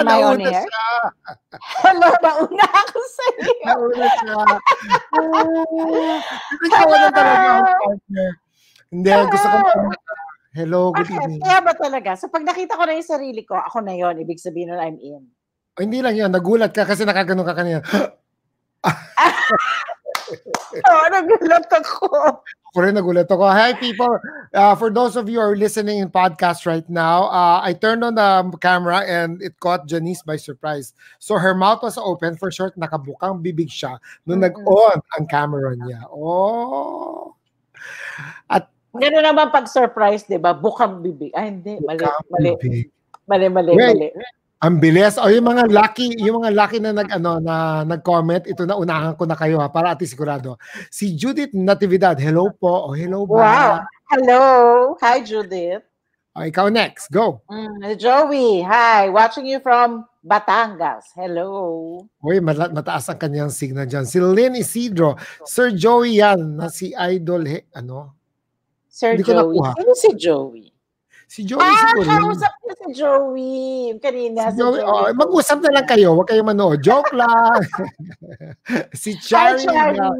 Am I on? Siya. Hello, nauna ako sa iyo. nauna siya. Ikaw na talaga ang partner. Hindi, gusto ko Hello, good okay, evening. Kaya ba talaga? So pag nakita ko na yung sarili ko, ako na yon ibig sabihin na I'm in. Oh, hindi lang yan, nagulat ka kasi nakaganon ka kanina. oh, nagulat ako. Ako rin nagulat ako. Hi people, uh, for those of you who are listening in podcast right now, uh, I turned on the camera and it caught Janice by surprise. So her mouth was open, for short, nakabukang bibig siya nung mm-hmm. nag-on ang camera niya. Oh! At Gano'n naman pag surprise, 'di ba? Bukang bibig. Ay hindi, mali, mali. Mali, mali, mali. Ang bilis. O yung mga lucky, yung mga lucky na nag ano na nag-comment, ito na unahan ko na kayo ha para ati sigurado. Si Judith Natividad. Hello po. Oh, hello ba? Wow. Hello. Hi Judith. Oh, ikaw next. Go. Mm, Joey. Hi. Watching you from Batangas. Hello. Uy, mata- mataas ang kanyang signal dyan. Si Lynn Isidro. Sir Joey yan na si Idol. He, ano? Sir Hindi Joey. Sino si Joey? Si Joey ah, siguro. Ah, kausap niya si Joey. Kanina, si, si Joey. Joey. Oh, mag-usap na lang kayo. Huwag kayo manood. Joke lang. si Chari. Hi, Chari.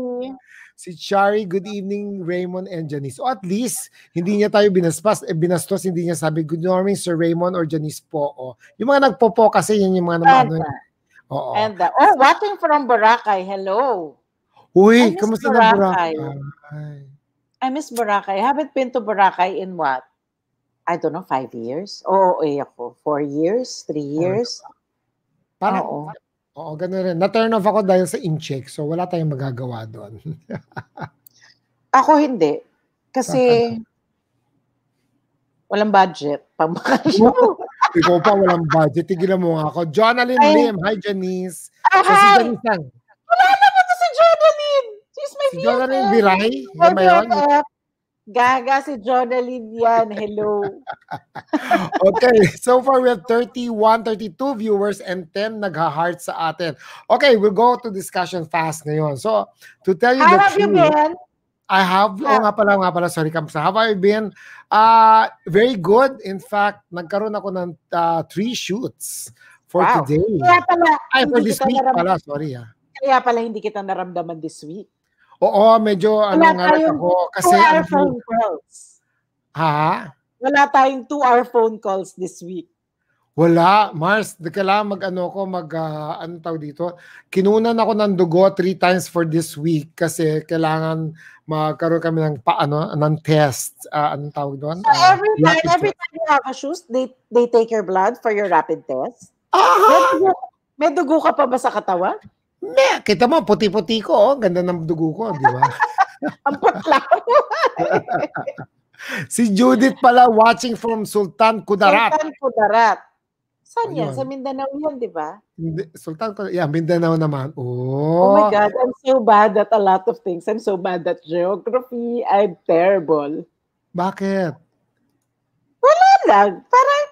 Si Chari, good evening, Raymond and Janice. O at least, hindi niya tayo binaspas, eh, binastos, hindi niya sabi, good morning, Sir Raymond or Janice po. O, yung mga nagpo-po kasi, yan yung mga naman. Ano, Oo. And, uh, oh, watching from Boracay. Hello. Uy, kamusta na Boracay? I miss Boracay. I haven't been to Boracay in what? I don't know, five years? Oo, eh ako. Four years? Three years? Parang, Oo. Oo, ganun rin. Na-turn off ako dahil sa in-check. So, wala tayong magagawa doon. ako hindi. Kasi, walang budget. Pamakasyon. Ikaw pa walang budget. Tigilan mo nga ako. Jonalyn Lim. Hi, Janice. Ah, so, hi. si Janice lang. Wala naman to si Jonalyn. She's my si favorite. Si Jonalyn Biray. Yan ba yun? Gaga si Jonalyn yan. Hello. okay. So far, we have 31, 32 viewers and 10 nagha-heart sa atin. Okay, we'll go to discussion fast ngayon. So, to tell you How the have truth, you been? I have, oh nga pala, nga pala, sorry, Kamsa. How have I been? Uh, very good. In fact, nagkaroon ako ng uh, three shoots for wow. today. Kaya pala, Ay, for this week pala, sorry ah. Kaya pala hindi kita naramdaman this week. Oo, medyo ano nga ako kasi two-hour phone calls. Ha? Wala tayong two-hour phone calls this week. Wala, Mars, di kailangan mag-ano ko, mag, uh, ano tawag dito, kinunan ako ng dugo three times for this week kasi kailangan magkaroon kami ng paano ng test, uh, anong tawag doon? So uh, every time, every time you have a shoes, they, they take your blood for your rapid test? Aha! May dugo, may dugo ka pa ba sa katawan? Ne, kita mo, puti-puti ko, oh. Ganda ng dugo ko, di ba? Ang putla si Judith pala watching from Sultan Kudarat. Sultan Kudarat. Saan yan? Sa Mindanao yan, di ba? Sultan Kudarat. Yeah, Mindanao naman. Oh. oh my God, I'm so bad at a lot of things. I'm so bad at geography. I'm terrible. Bakit? Wala lang. Parang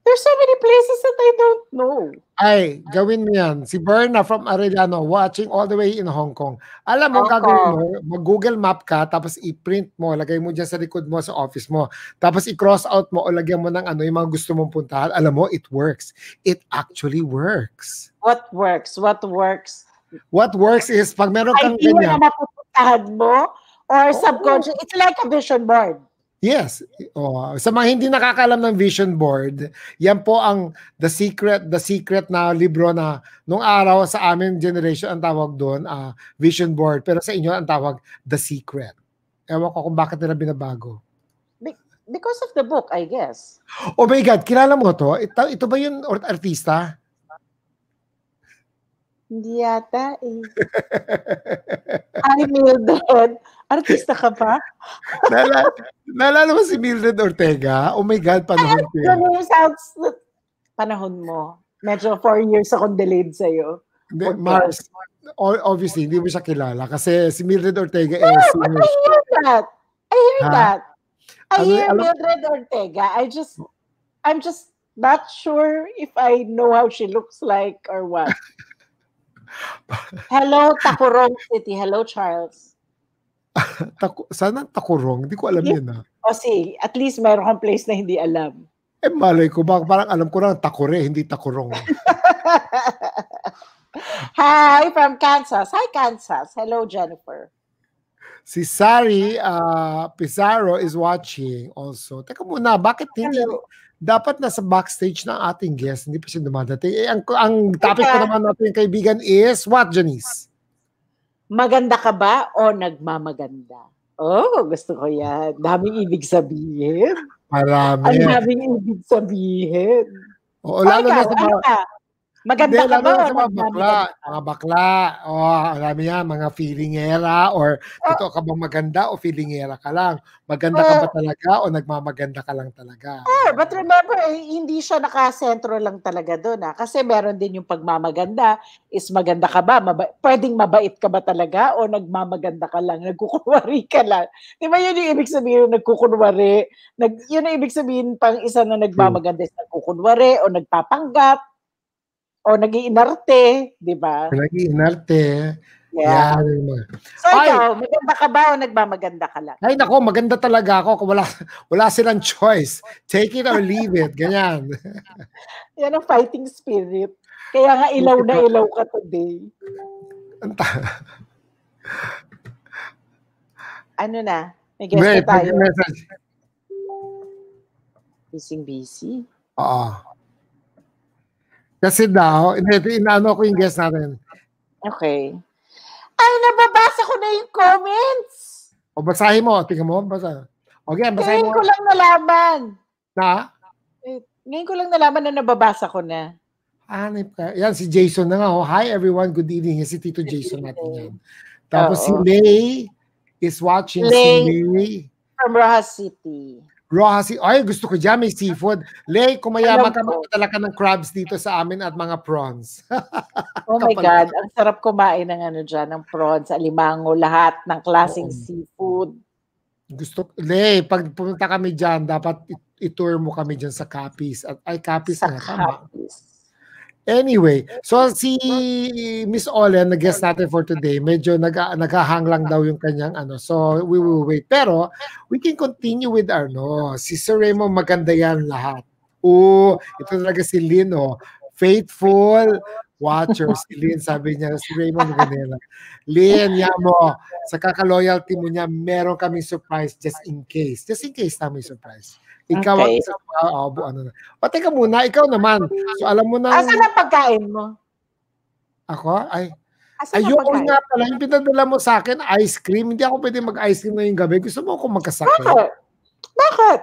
There's so many places that I don't know. Ay, gawin mo yan. Si Berna from Arellano watching all the way in Hong Kong. Alam mo, gagawin mo, mag-Google Map ka, tapos i-print mo, lagay mo dyan sa likod mo sa office mo. Tapos i-cross out mo o lagyan mo ng ano, yung mga gusto mong puntahan. Alam mo, it works. It actually works. What works? What works? What works is, pag meron kang Idea ganyan. na mapupuntahan mo or oh. subconscious, it's like a vision board. Yes. Oh, sa mga hindi nakakalam ng vision board, yan po ang the secret the secret na libro na nung araw sa amin generation ang tawag doon, uh, vision board, pero sa inyo ang tawag the secret. Ewan ko kung bakit nila binabago. Because of the book, I guess. Oh my God, kilala mo to? Ito, ito ba yung artista? Hindi yata eh. Hi, Mildred. Artista ka pa? naalala, naalala mo si Mildred Ortega? Oh my God, panahon ko yan. sounds, panahon mo. Medyo four years akong delayed sa'yo. Hindi, Mars, obviously, hindi mo siya kilala kasi si Mildred Ortega is... Yeah, I hear that. I hear ha? that. I ano, hear alam, Mildred Ortega. I just, I'm just not sure if I know how she looks like or what. Hello, Takurong City. Hello, Charles. Taku, sana Takurong. Hindi ko alam yeah. yun ah. O see, at least mayroon kang place na hindi alam. Eh, malay ko ba? Parang alam ko lang, takore, hindi takurong. Hi from Kansas. Hi, Kansas. Hello, Jennifer. Si Sari uh, Pizarro is watching also. Teka muna, bakit hindi? Hello. Dapat nasa backstage ng ating guest, hindi pa siya dumadating. Eh, ang, ang topic ko naman natin kaibigan is what, Janice? Maganda ka ba o nagmamaganda? Oh, gusto ko yan. Daming ibig sabihin. Marami. Ang daming ibig sabihin. Oo, lalo na sa mga, Maganda Hindi, ka ba? Sa mga bakla. Mga bakla. Oh, alam yan, mga feelingera or oh. ito ka bang maganda o feelingera ka lang? Maganda ka ba oh. talaga o nagmamaganda ka lang talaga? Oh, but remember, eh, hindi siya nakasentro lang talaga doon. Ah. Kasi meron din yung pagmamaganda is maganda ka ba? Maba- pwedeng mabait ka ba talaga o nagmamaganda ka lang? Nagkukunwari ka lang. Di ba yun yung ibig sabihin ng nagkukunwari? Nag, yun ang ibig sabihin pang isa na nagmamaganda is nagkukunwari o nagpapanggap o nag-iinarte, di ba? Nag-iinarte. Yeah. yeah. So Ay, ikaw, maganda ka ba o nagmamaganda ka lang? Ay nako, maganda talaga ako. Wala, wala silang choice. Take it or leave it. Ganyan. Yan ang fighting spirit. Kaya nga ilaw na ilaw ka today. ano na? May guest Wait, tayo. Message. Busy busy. Oo. Kasi daw, hindi, inaano ko yung guest natin. Okay. Ay, nababasa ko na yung comments. O basahin mo, tingnan mo, basa. Okay, basahin mo. Ngayon ko lang nalaman. Na? Ngayon ko lang nalaman na nababasa ko na. Hanip ka. Yan, si Jason na nga. Oh. Hi everyone, good evening. Yan, si Tito Jason natin yan. Tapos Oo. si Lay is watching. Lay, si Lay. From Rojas City. Raw si ay gusto ko diyan may seafood. Lay, kumayaman ka magpadala ka ng crabs dito sa amin at mga prawns. oh my god, ang sarap kumain ng ano diyan, ng prawns, alimango, lahat ng klaseng Oo. seafood. Gusto Lay, pag pumunta kami diyan, dapat i-tour mo kami diyan sa Capiz at ay Capiz sa na tama. Anyway, so si Miss Olen, na guest natin for today, medyo nag naghahang lang daw yung kanyang ano. So we will wait. Pero we can continue with our no. Si Sir Raymond, maganda yan lahat. Oo, ito talaga si Lynn, oh. Faithful watcher. Si Lynn, sabi niya, si Raymond Ganela. Lynn, yan mo, sa kaka-loyalty mo niya, meron kaming surprise just in case. Just in case namin surprise. Ikaw okay. ang isang uh, ano na. O teka muna, ikaw naman. So alam mo na. Asa na pagkain mo? Ako? Ay, Ayoko nga pala, yung pinadala mo sa akin, ice cream. Hindi ako pwede mag-ice cream ngayong gabi. Gusto mo ako magkasakit. Bakit? Bakit?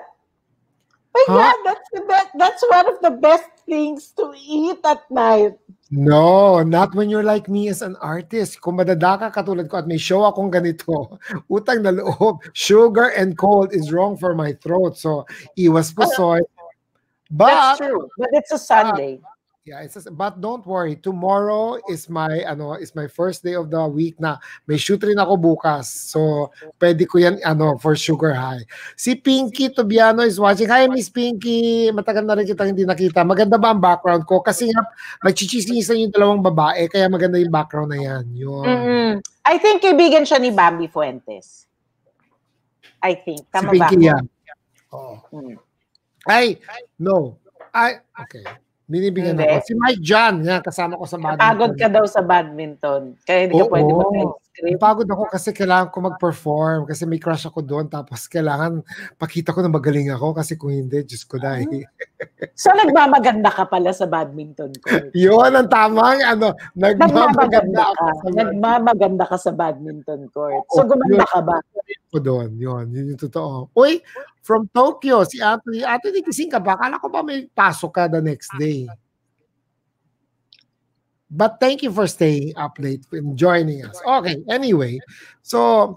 My huh? God, that's, that, that's one of the best things to eat at night. No, not when you're like me as an artist. Kung madadaka katulad ko at may show akong ganito, utang na loob, sugar and cold is wrong for my throat. So, iwas po soy. But, That's true. But it's a Sunday. Uh, Yeah, it's just, but don't worry. Tomorrow is my ano is my first day of the week na may shoot rin ako bukas. So, pwede ko yan ano for sugar high. Si Pinky Tobiano is watching. Hi Miss Pinky, matagal na rin kita hindi nakita. Maganda ba ang background ko? Kasi nga nagchichismisan yung dalawang babae kaya maganda yung background na yan. Yun. Mm-hmm. I think kaibigan siya ni Bambi Fuentes. I think. Tama si Pinky ba? yan. Oh. Mm. Ay, no. Ay, okay. Binibigyan Hindi. ako. Si Mike John, yan, kasama ko sa badminton. Pagod ka daw sa badminton. Kaya hindi ka oh, pwede oh. Mag-script. Pagod ako kasi kailangan ko mag-perform kasi may crush ako doon tapos kailangan pakita ko na magaling ako kasi kung hindi, Diyos ko dahil. so nagmamaganda ka pala sa badminton court? Yun ang tamang ano, nagmamaganda, ka. Sa nagmamaganda ka sa badminton court. So gumanda ka ba? Ko doon, yun, yun yung totoo. Uy, from Tokyo, si Anthony. Anthony, gising ka ba? Akala ko ba may pasok ka the next day? But thank you for staying up late and joining us. Okay, anyway. So,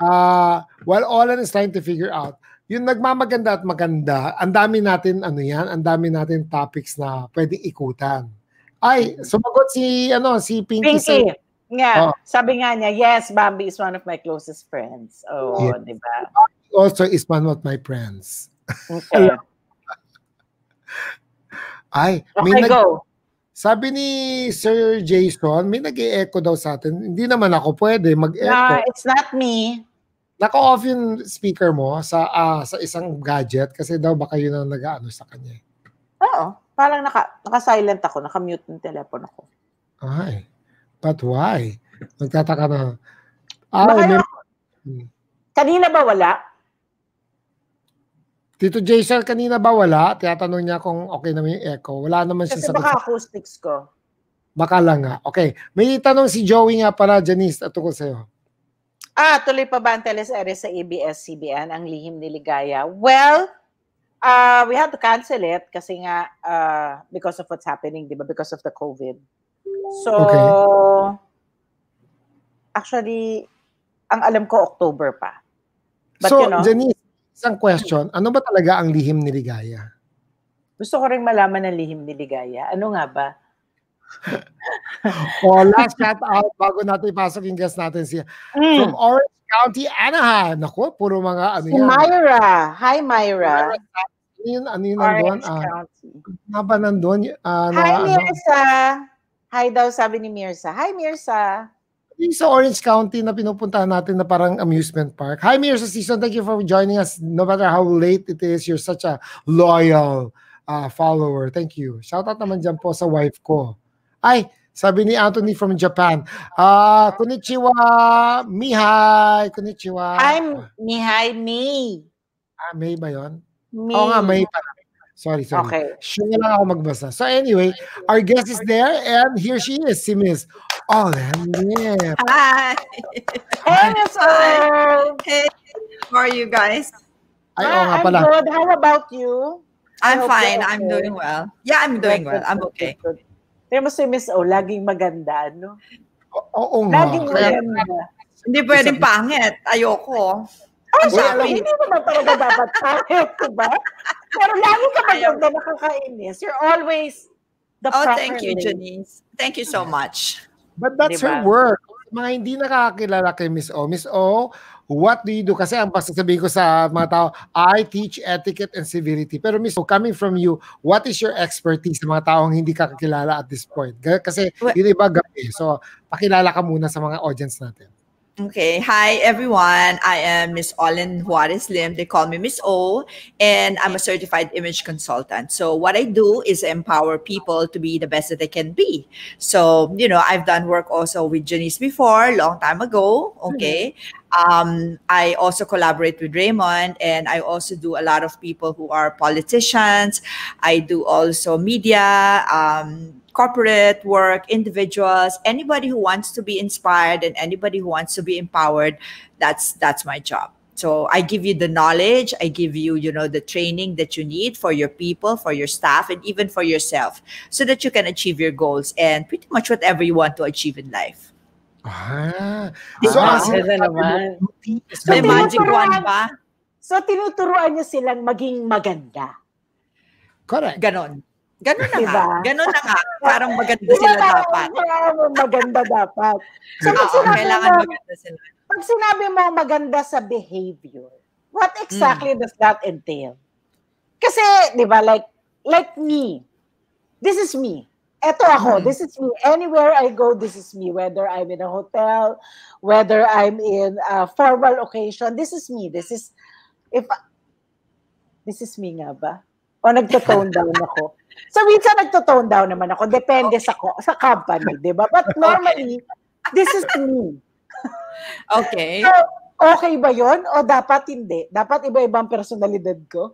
uh, while Olan is trying to figure out, yung nagmamaganda at maganda, ang dami natin, ano yan, ang dami natin topics na pwedeng ikutan. Ay, sumagot si, ano, si Pinky. Pinky. Sa, yeah, oh. sabi nga niya, yes, Bambi is one of my closest friends. Oh, yeah. di ba? also is one of my friends. Okay. Ay, may okay, nag- go. Sabi ni Sir Jason, may nag echo daw sa atin. Hindi naman ako pwede mag-echo. No, it's not me. Naka-off yung speaker mo sa uh, sa isang gadget kasi daw baka yun ang nag-ano sa kanya. Oo. Parang naka, naka-silent ako, naka-mute yung telepono ko. Ay. But why? Nagtataka na. Ah, may... Hmm. Kanina ba wala? Tito Jason, kanina ba wala? Tiyatanong niya kung okay naman yung echo. Wala naman siya Kasi baka acoustics ko. Baka lang nga. Okay. May tanong si Joey nga para, Janice, at tungkol sa'yo. Ah, tuloy pa ba ang teleserye sa ABS-CBN, ang lihim ni Ligaya? Well, uh, we had to cancel it kasi nga uh, because of what's happening, di ba? Because of the COVID. So, okay. actually, ang alam ko, October pa. But, so, you know, Janice, isang question. Ano ba talaga ang lihim ni Ligaya? Gusto ko rin malaman ang lihim ni Ligaya. Ano nga ba? oh, last shout out bago natin ipasok yung guest natin siya. Mm. From Orange County, Anaheim. Naku, puro mga ano si yan. Myra. Hi, Myra. Ano yun, ano yun nandun? Uh, ano ba nandun? Hi, na, Mirsa. Ano? Hi daw, sabi ni Mirsa. Hi, Mirsa. Yung sa Orange County na pinupuntahan natin na parang amusement park. Hi, Mirsa Season. Thank you for joining us. No matter how late it is, you're such a loyal uh, follower. Thank you. Shout out naman dyan po sa wife ko. Ay, sabi ni Anthony from Japan. Ah, uh, konnichiwa, Mihai, konnichiwa. I'm Mihai May. Ah, May ba 'yon? May. Oo nga, May pa. Sorry, sorry. Okay. Sure lang ako magbasa. So anyway, our guest is there and here she is, si Miss Olenip. Hi. Hey, Miss Hey, how are you guys? Ay, oh, nga pala. I'm good. How about you? I'm fine. I'm doing well. Yeah, I'm doing well. I'm okay. Pero mo si Miss O, laging maganda, no? Oo nga. Laging maganda. Hindi pwedeng pangit. Ayoko. Ay, sabi, hindi naman talaga dapat pangit, diba? Pero lagi ka maganda, nakakainis. You're always the Oh, thank you, Janice. Thank you so much. But that's diba? her work. Mga hindi nakakakilala kay Miss O. Miss O, what do you do? Kasi ang pasasabihin ko sa mga tao, I teach etiquette and civility. Pero Miss, coming from you, what is your expertise sa mga taong hindi ka kakilala at this point? Kasi yun iba gabi. So, pakilala ka muna sa mga audience natin. Okay. Hi, everyone. I am Miss Olin Juarez Lim. They call me Miss O, and I'm a certified image consultant. So, what I do is empower people to be the best that they can be. So, you know, I've done work also with Janice before, long time ago. Okay. Mm-hmm. Um, I also collaborate with Raymond, and I also do a lot of people who are politicians. I do also media. Um, corporate work, individuals, anybody who wants to be inspired and anybody who wants to be empowered, that's that's my job. So I give you the knowledge, I give you, you know, the training that you need for your people, for your staff, and even for yourself, so that you can achieve your goals and pretty much whatever you want to achieve in life. Ah, so, ah, naman. So, May magic wand ba? So, tinuturuan niyo silang maging maganda. Correct. Ganon. Ganun na diba? nga. Ganun na nga. Parang maganda diba, sila dapat. maganda dapat. So, pag Oo, kailangan mo, maganda sila. Pag sinabi mo maganda sa behavior, what exactly mm. does that entail? Kasi, di ba, like, like me, this is me. Eto ako, mm. this is me. Anywhere I go, this is me. Whether I'm in a hotel, whether I'm in a formal occasion, this is me. This is, if, this is me nga ba? O nagto-tone down ako? So minsan nagto-tone down naman ako. Depende sa sa company, di ba? But normally, this is me. Okay. So, okay ba yon O dapat hindi? Dapat iba-ibang personalidad ko?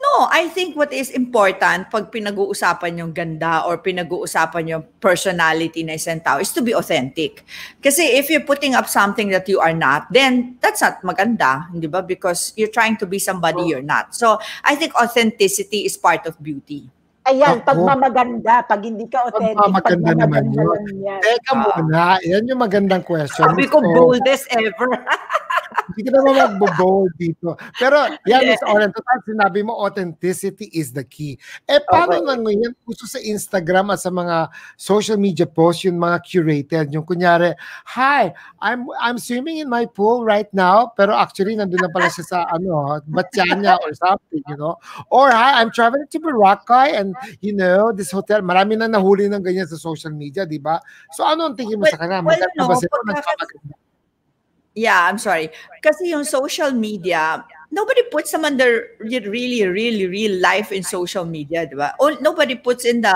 No, I think what is important pag pinag-uusapan yung ganda or pinag-uusapan yung personality na isang tao is to be authentic. Kasi if you're putting up something that you are not, then that's not maganda, di ba? Because you're trying to be somebody you're not. So, I think authenticity is part of beauty. Ayan, Ako, pagmamaganda, pag hindi ka authentic, pagmamaganda naman yun. Teka uh, muna, yan yung magandang question. Sabi ko, boldest ever. Hindi ka naman mag-bold dito. Pero yan, Miss Oren, total sinabi mo, authenticity is the key. Eh, paano okay. na ngayon uso sa Instagram at sa mga social media posts, yung mga curated, yung kunyari, Hi, I'm I'm swimming in my pool right now, pero actually, nandun na pala siya sa, ano, Batiana or something, you know? Or, Hi, I'm traveling to Boracay and, you know, this hotel, marami na nahuli ng ganyan sa social media, di ba? So, ano ang tingin mo well, sa kanya? Maganda well, no, ba sila? Yeah, I'm sorry. Kasi yung social media, nobody puts them under really, really, real life in social media, di ba? Or nobody puts in the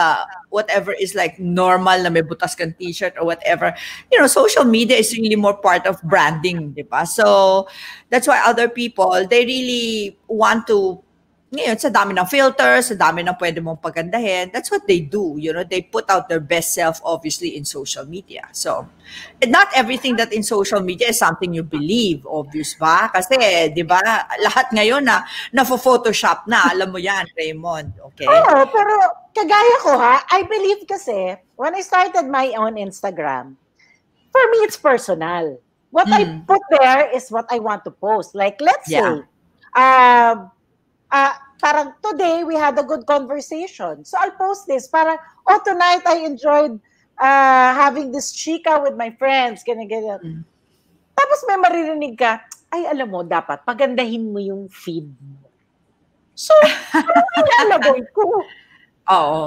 whatever is like normal na may butas kang t-shirt or whatever. You know, social media is really more part of branding, di ba? So, that's why other people, they really want to ngayon, sa dami ng filters, sa dami ng pwede mong pagandahin, that's what they do. You know, they put out their best self, obviously, in social media. So, not everything that in social media is something you believe, obvious ba? Kasi, di ba, lahat ngayon na, na-photoshop na, alam mo yan, Raymond. Okay? Oo, pero kagaya ko ha, I believe kasi, when I started my own Instagram, for me, it's personal. What mm. I put there is what I want to post. Like, let's yeah. say, um, uh, parang today we had a good conversation. So I'll post this. Parang, oh, tonight I enjoyed uh, having this chica with my friends. Ganyan, ganyan. Mm. Tapos may maririnig ka, ay alam mo, dapat pagandahin mo yung feed mo. So, parang ilalagay ko. Oo.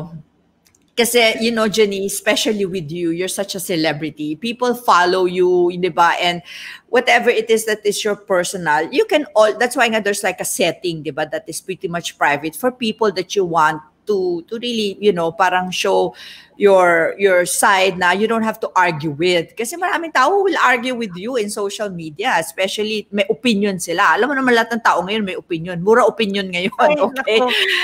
Kasi, you know, Jenny, especially with you, you're such a celebrity. People follow you, di ba? And whatever it is that is your personal, you can all, that's why nga there's like a setting, di ba, that is pretty much private for people that you want to to really you know parang show your your side na you don't have to argue with. Kasi maraming tao will argue with you in social media especially may opinion sila. Alam mo naman lahat ng tao ngayon may opinion. Mura opinion ngayon okay?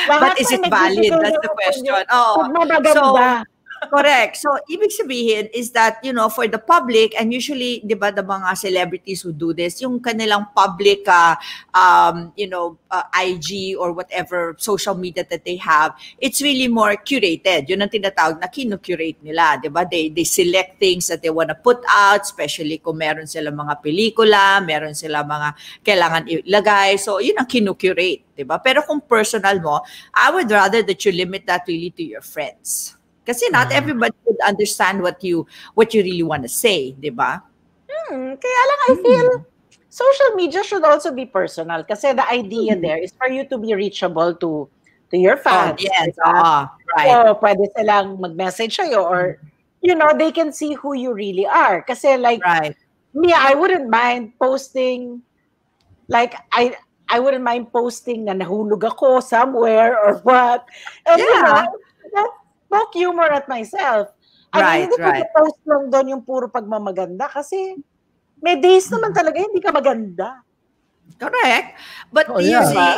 but is it valid? that's the question. Oh so Correct. So, ibig sabihin is that, you know, for the public, and usually, di ba, the mga celebrities who do this, yung kanilang public, uh, um, you know, uh, IG or whatever social media that they have, it's really more curated. Yun ang tinatawag na kino-curate nila, di ba? They, they select things that they wanna put out, especially kung meron sila mga pelikula, meron sila mga kailangan ilagay. So, yun ang kino-curate, di ba? Pero kung personal mo, I would rather that you limit that really to your friends. Kasi not mm. everybody would understand what you what you really want to say, 'di ba? Hmm, kaya lang I feel hmm. social media should also be personal kasi the idea hmm. there is for you to be reachable to to your oh, fans. Oh, yes, diba? uh, right. So, pwede silang mag-message sa'yo or you know, they can see who you really are. Kasi like right. me, I wouldn't mind posting like I I wouldn't mind posting na nahulog ako somewhere or what. And yeah. you know, poke humor at myself. I right, mean, hindi right. ko post lang doon yung puro pagmamaganda kasi may days naman talaga hindi ka maganda. Correct. But oh, you yeah. see,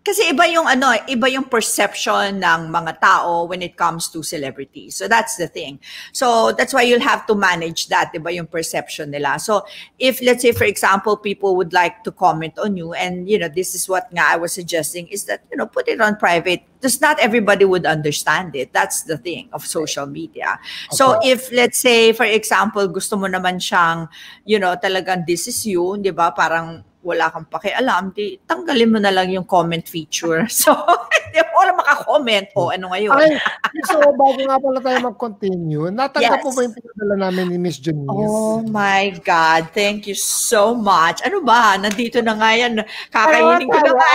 kasi iba yung ano, iba yung perception ng mga tao when it comes to celebrities. So that's the thing. So that's why you'll have to manage that, iba yung perception nila. So if let's say for example people would like to comment on you and you know this is what nga I was suggesting is that you know put it on private because not everybody would understand it. That's the thing of social media. Okay. So if let's say for example gusto mo naman siyang you know talagang this is you, 'di ba? Parang wala kang pakialam, di tanggalin mo na lang yung comment feature. So, hindi mo wala makakomment. O, ano ngayon? Ay, so, bago nga pala tayo mag-continue, natanggap yes. mo ba yung pinadala namin ni Miss Janice? Oh my God. Thank you so much. Ano ba? Nandito na nga yan. Kakainin ko na nga.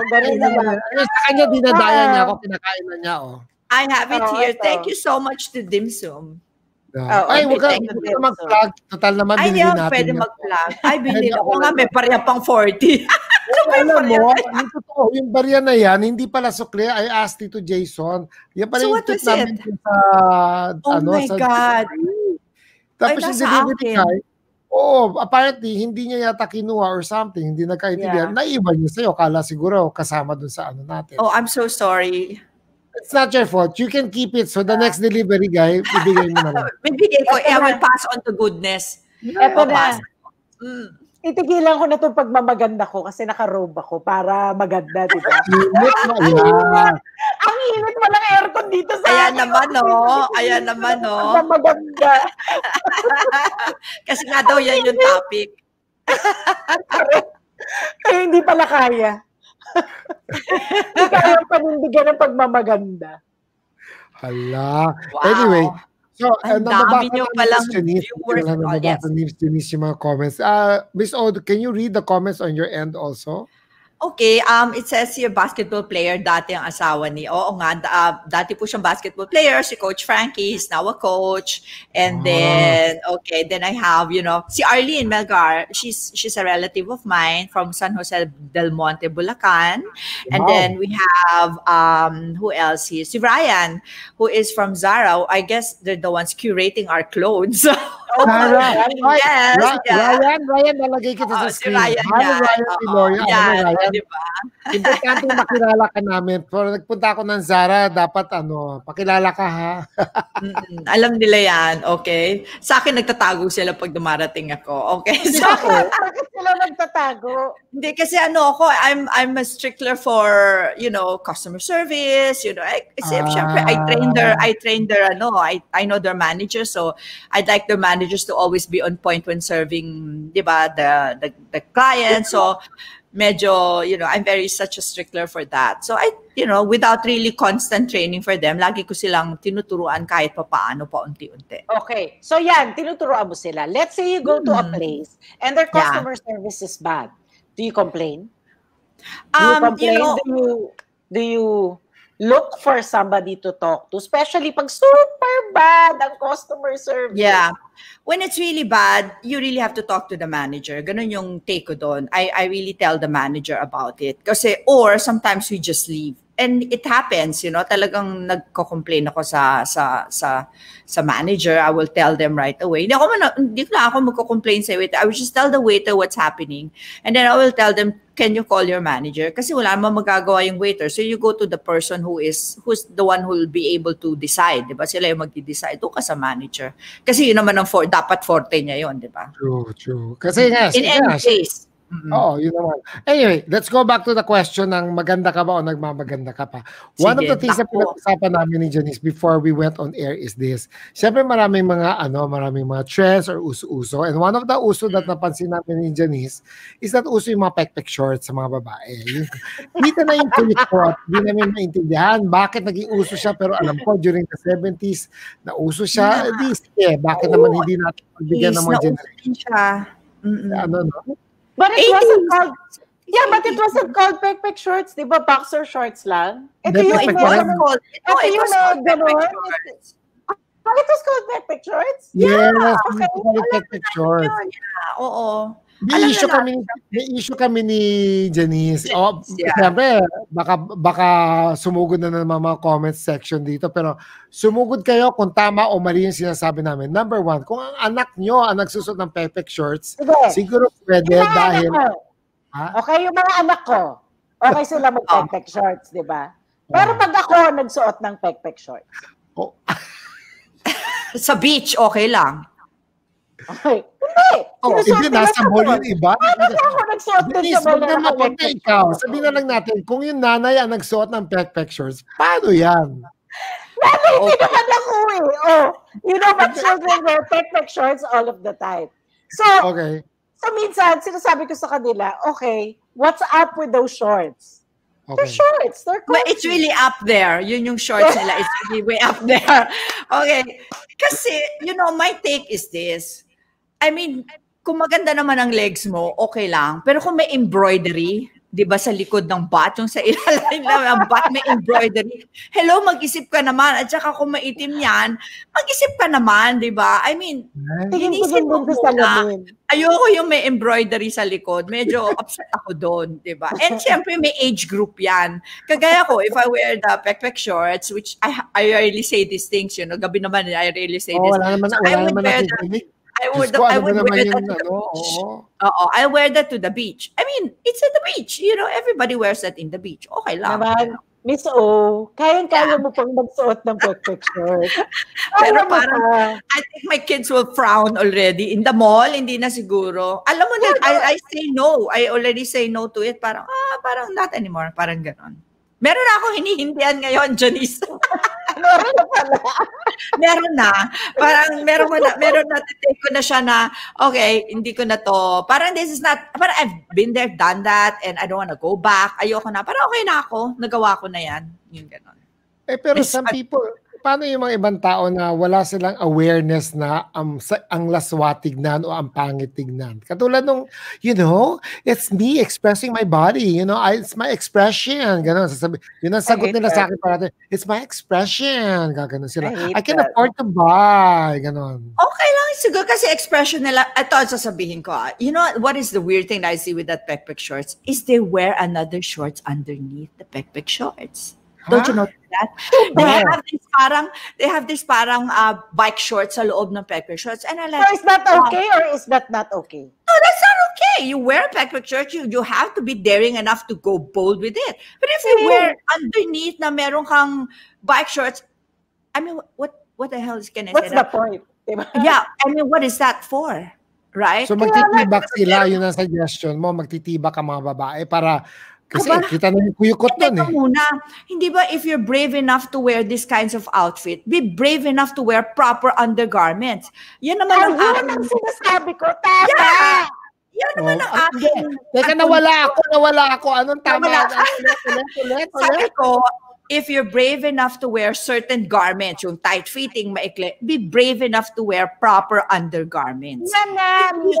Sa kanya, dinadaya niya ako. Kinakain na niya, oh. I have it here. Thank you so much to Dimsum. Oh, ay, wag ka, mag-plug. Total naman Ay, binili natin. pwede mag-plug. Ay, binili ko nga, may pareha pang 40. ano ba yung Alam mo, yung totoo, yung barya na yan, hindi pala sukli. I asked Tito Jason. Yan pala so yung tip namin sa, oh ano, my sa God. Tapos yung delivery guy, Oo, oh, apparently, hindi niya yata kinuha or something, hindi nagkaintindihan. Yeah. Naiba niya sa'yo, kala siguro kasama dun sa ano natin. Oh, I'm so sorry. It's not your fault. You can keep it. So the next delivery guy, bibigay mo na lang. bibigay ko. I will pass on to goodness. Ito na. Mm. Itigilan ko na itong pagmamaganda ko kasi naka-robe ako para maganda, di ba? Init mo yan. Ang init mo ng aircon dito sa Ayan naman, no? Ayan naman, no? Pagmamaganda. kasi nga daw yan yung topic. Kaya hindi pala kaya. Kaya panindigan ng pagmamaganda. Hala. Wow. Anyway, so, Ang uh, dami nyo palang viewers. Oh, yes. Ni Janice yung mga comments. Uh, Miss Od, can you read the comments on your end also? Okay, um, it says here basketball player dati ang asawa ni. Oo nga, uh, dati po siyang basketball player, si Coach Frankie, he's now a coach. And Ah. then, okay, then I have, you know, si Arlene Melgar, she's she's a relative of mine from San Jose del Monte, Bulacan. And Wow. then we have, um, who else here? Si Ryan, who is from Zara. I guess they're the ones curating our clothes. Sarah, Ay, yes, Ra- yeah. Ryan, Ryan, nalagay kita Oo, sa si screen. Ryan Hi, yan. Ryan Oo, Piloria. Ano, yan, Ryan? Di ba? Importante makilala ka namin. Pero nagpunta ako ng Zara, dapat ano, pakilala ka ha. Mm-mm. Alam nila yan, okay? Sa akin, nagtatago sila pag dumarating ako, okay? So, Bakit? Sila nagtatago? hindi kasi ano ako, I'm I'm a stickler for, you know, customer service, you know. I, kasi Ah. syempre, I train their, I train their, ano, I, I know their managers, so I'd like their managers to always be on point when serving, di ba, the, the, the client. So, medyo, you know, I'm very such a stickler for that. So I, you know, without really constant training for them, lagi ko silang tinuturuan kahit pa paano pa unti-unti. Okay. So yan, tinuturoan mo sila. Let's say you go to a Hmm. place and their Yeah. customer service is bad. Do you complain? Do you Um, complain? you know, do you do you look for somebody to talk to? Especially pag super bad ang customer service. Yeah. When it's really bad, you really have to talk to the manager. Ganun yung take ko doon. I, I really tell the manager about it. Kasi, or sometimes we just leave. And it happens, you know, talagang nagko-complain ako sa sa sa sa manager. I will tell them right away. Hindi ako man, hindi ko lang ako magko-complain sa waiter. I will just tell the waiter what's happening. And then I will tell them, can you call your manager? Kasi wala naman magagawa yung waiter. So you go to the person who is who's the one who will be able to decide, 'di ba? Sila yung magdi-decide. Doon ka sa manager. Kasi yun naman ang for, dapat forte niya yun, 'di ba? True, true. Kasi nga, In any case. Mm-mm. Oo, yun naman. Anyway, let's go back to the question ng maganda ka ba o nagmamaganda ka pa. One of Sige, the things na pinag-usapan namin ni Janice before we went on air is this. Siyempre maraming mga ano, maraming mga trends or uso-uso. And one of the uso that napansin namin ni Janice is that uso yung mga pek-pek shorts sa mga babae. Dito na yung kulit Hindi namin maintindihan bakit naging uso siya pero alam ko during the 70s na uso siya. Yeah. Di, sige, bakit Oo. naman hindi natin pagbigyan ng mga generation? siya. Mm-mm. Ano, no? But it 80s. wasn't called Yeah, but it wasn't called pek-pek shorts, di ba? Boxer shorts lang. Ito yung it was called, no, Ito it was called pek-pek shorts. Oh, it was called pek-pek shorts? Yes, okay. okay. pek-pek shorts. Yeah, oo. May Alam issue na kami may issue kami ni Janice. Oh, Yeah. siyempre, baka baka sumugod na naman mga comment section dito pero sumugod kayo kung tama o mali yung sinasabi namin. Number one, kung ang anak nyo ang nagsusot ng pepek shorts, Sige. siguro pwede Yung dahil. Ha? Okay, yung mga anak ko. Okay sila mag-pek-pek shorts, di ba? Pero pag ako nagsuot ng pek-pek shorts. oh, Sa beach, okay lang. Okay. Hindi. Oh, hindi nasa mall. yung iba. Ano ba ako nagsuot din sa na ikaw. Sabihin na lang natin, kung yung nanay ang nagsuot ng pek-pek shorts, paano yan? Nanay, hindi naman ako eh. Oh, you know, my children wear pek-pek shorts all of the time. So, Okay. so minsan, sinasabi ko sa kanila, okay, what's up with those shorts? They're Okay. shorts. They're But comfy. it's really up there. Yun yung shorts nila. It's really way up there. Okay. Kasi, you know, my take is this. I mean, kung maganda naman ang legs mo, okay lang. Pero kung may embroidery, di ba sa likod ng bat, yung sa ilalim ng bat may embroidery, hello, mag-isip ka naman. At saka kung maitim yan, mag-isip ka naman, di ba? I mean, inisip mo muna. ayoko yung may embroidery sa likod. Medyo upset ako doon, di ba? And syempre, may age group yan. Kagaya ko, if I wear the pek-pek shorts, which I I rarely say these things, you know, gabi naman, I rarely say Oh, this. wala naman, So, I wala would naman wear the-. I would, ko, I ano would wear that to the ano, beach. oo. Oo, I wear that to the beach. I mean, it's at the beach. You know, everybody wears that in the beach. Okay lang. Naman, Miss O, kayang-kaya mo pang magsuot ng pek-pek shorts. Pero parang- pa. I think my kids will frown already. In the mall, hindi na siguro. Alam mo na, I, I say no. I already say no to it. Parang, ah, parang not anymore. Parang ganon. Meron akong hinihindihan ngayon, Janice. Meron na pala. meron na. Parang meron na, meron na, take ko na siya na, okay, hindi ko na to. Parang this is not, parang I've been there, done that, and I don't wanna go back. Ayoko na. Parang okay na ako. Nagawa ko na yan. Yung ganon. Eh, pero Miss- some people, paano yung mga ibang tao na wala silang awareness na um, sa, ang laswa tignan o ang pangit tignan? Katulad nung, you know, it's me expressing my body. You know, I, it's my expression. Ganon. Sasabi, yun ang sagot nila that. sa akin parati. It's my expression. Gaganon sila. I, I can that. afford to buy. Ganon. Okay lang siguro kasi expression nila. Ito sasabihin ko. Ah. You know, what is the weird thing that I see with that pekpek shorts? Is they wear another shorts underneath the pekpek shorts. Don't you know that? They have this parang, they have this parang uh, bike shorts sa loob ng pekpek shorts. And I like, so is that okay or is that not okay? No, that's not okay. You wear a pekpek shorts, you, you have to be daring enough to go bold with it. But if you wear underneath na meron kang bike shorts, I mean, what what the hell is can I What's say? What's the point? Yeah, I mean, what is that for? Right? So magtitibak sila, yun ang suggestion mo, magtitibak ang mga babae para kasi Aba, kita na yung kuyukot nun eh. Muna, hindi ba if you're brave enough to wear these kinds of outfit, be brave enough to wear proper undergarments. Yan naman ang aking... ang sinasabi ko, tama! Yeah! Yan naman oh, ang aking... Teka, nawala ako, nawala ako. Anong tama? Nawala. ulit, ulit, ulit, ulit. Sabi ko, if you're brave enough to wear certain garments, yung tight fitting, maikli, be brave enough to wear proper undergarments. Yan na, hindi,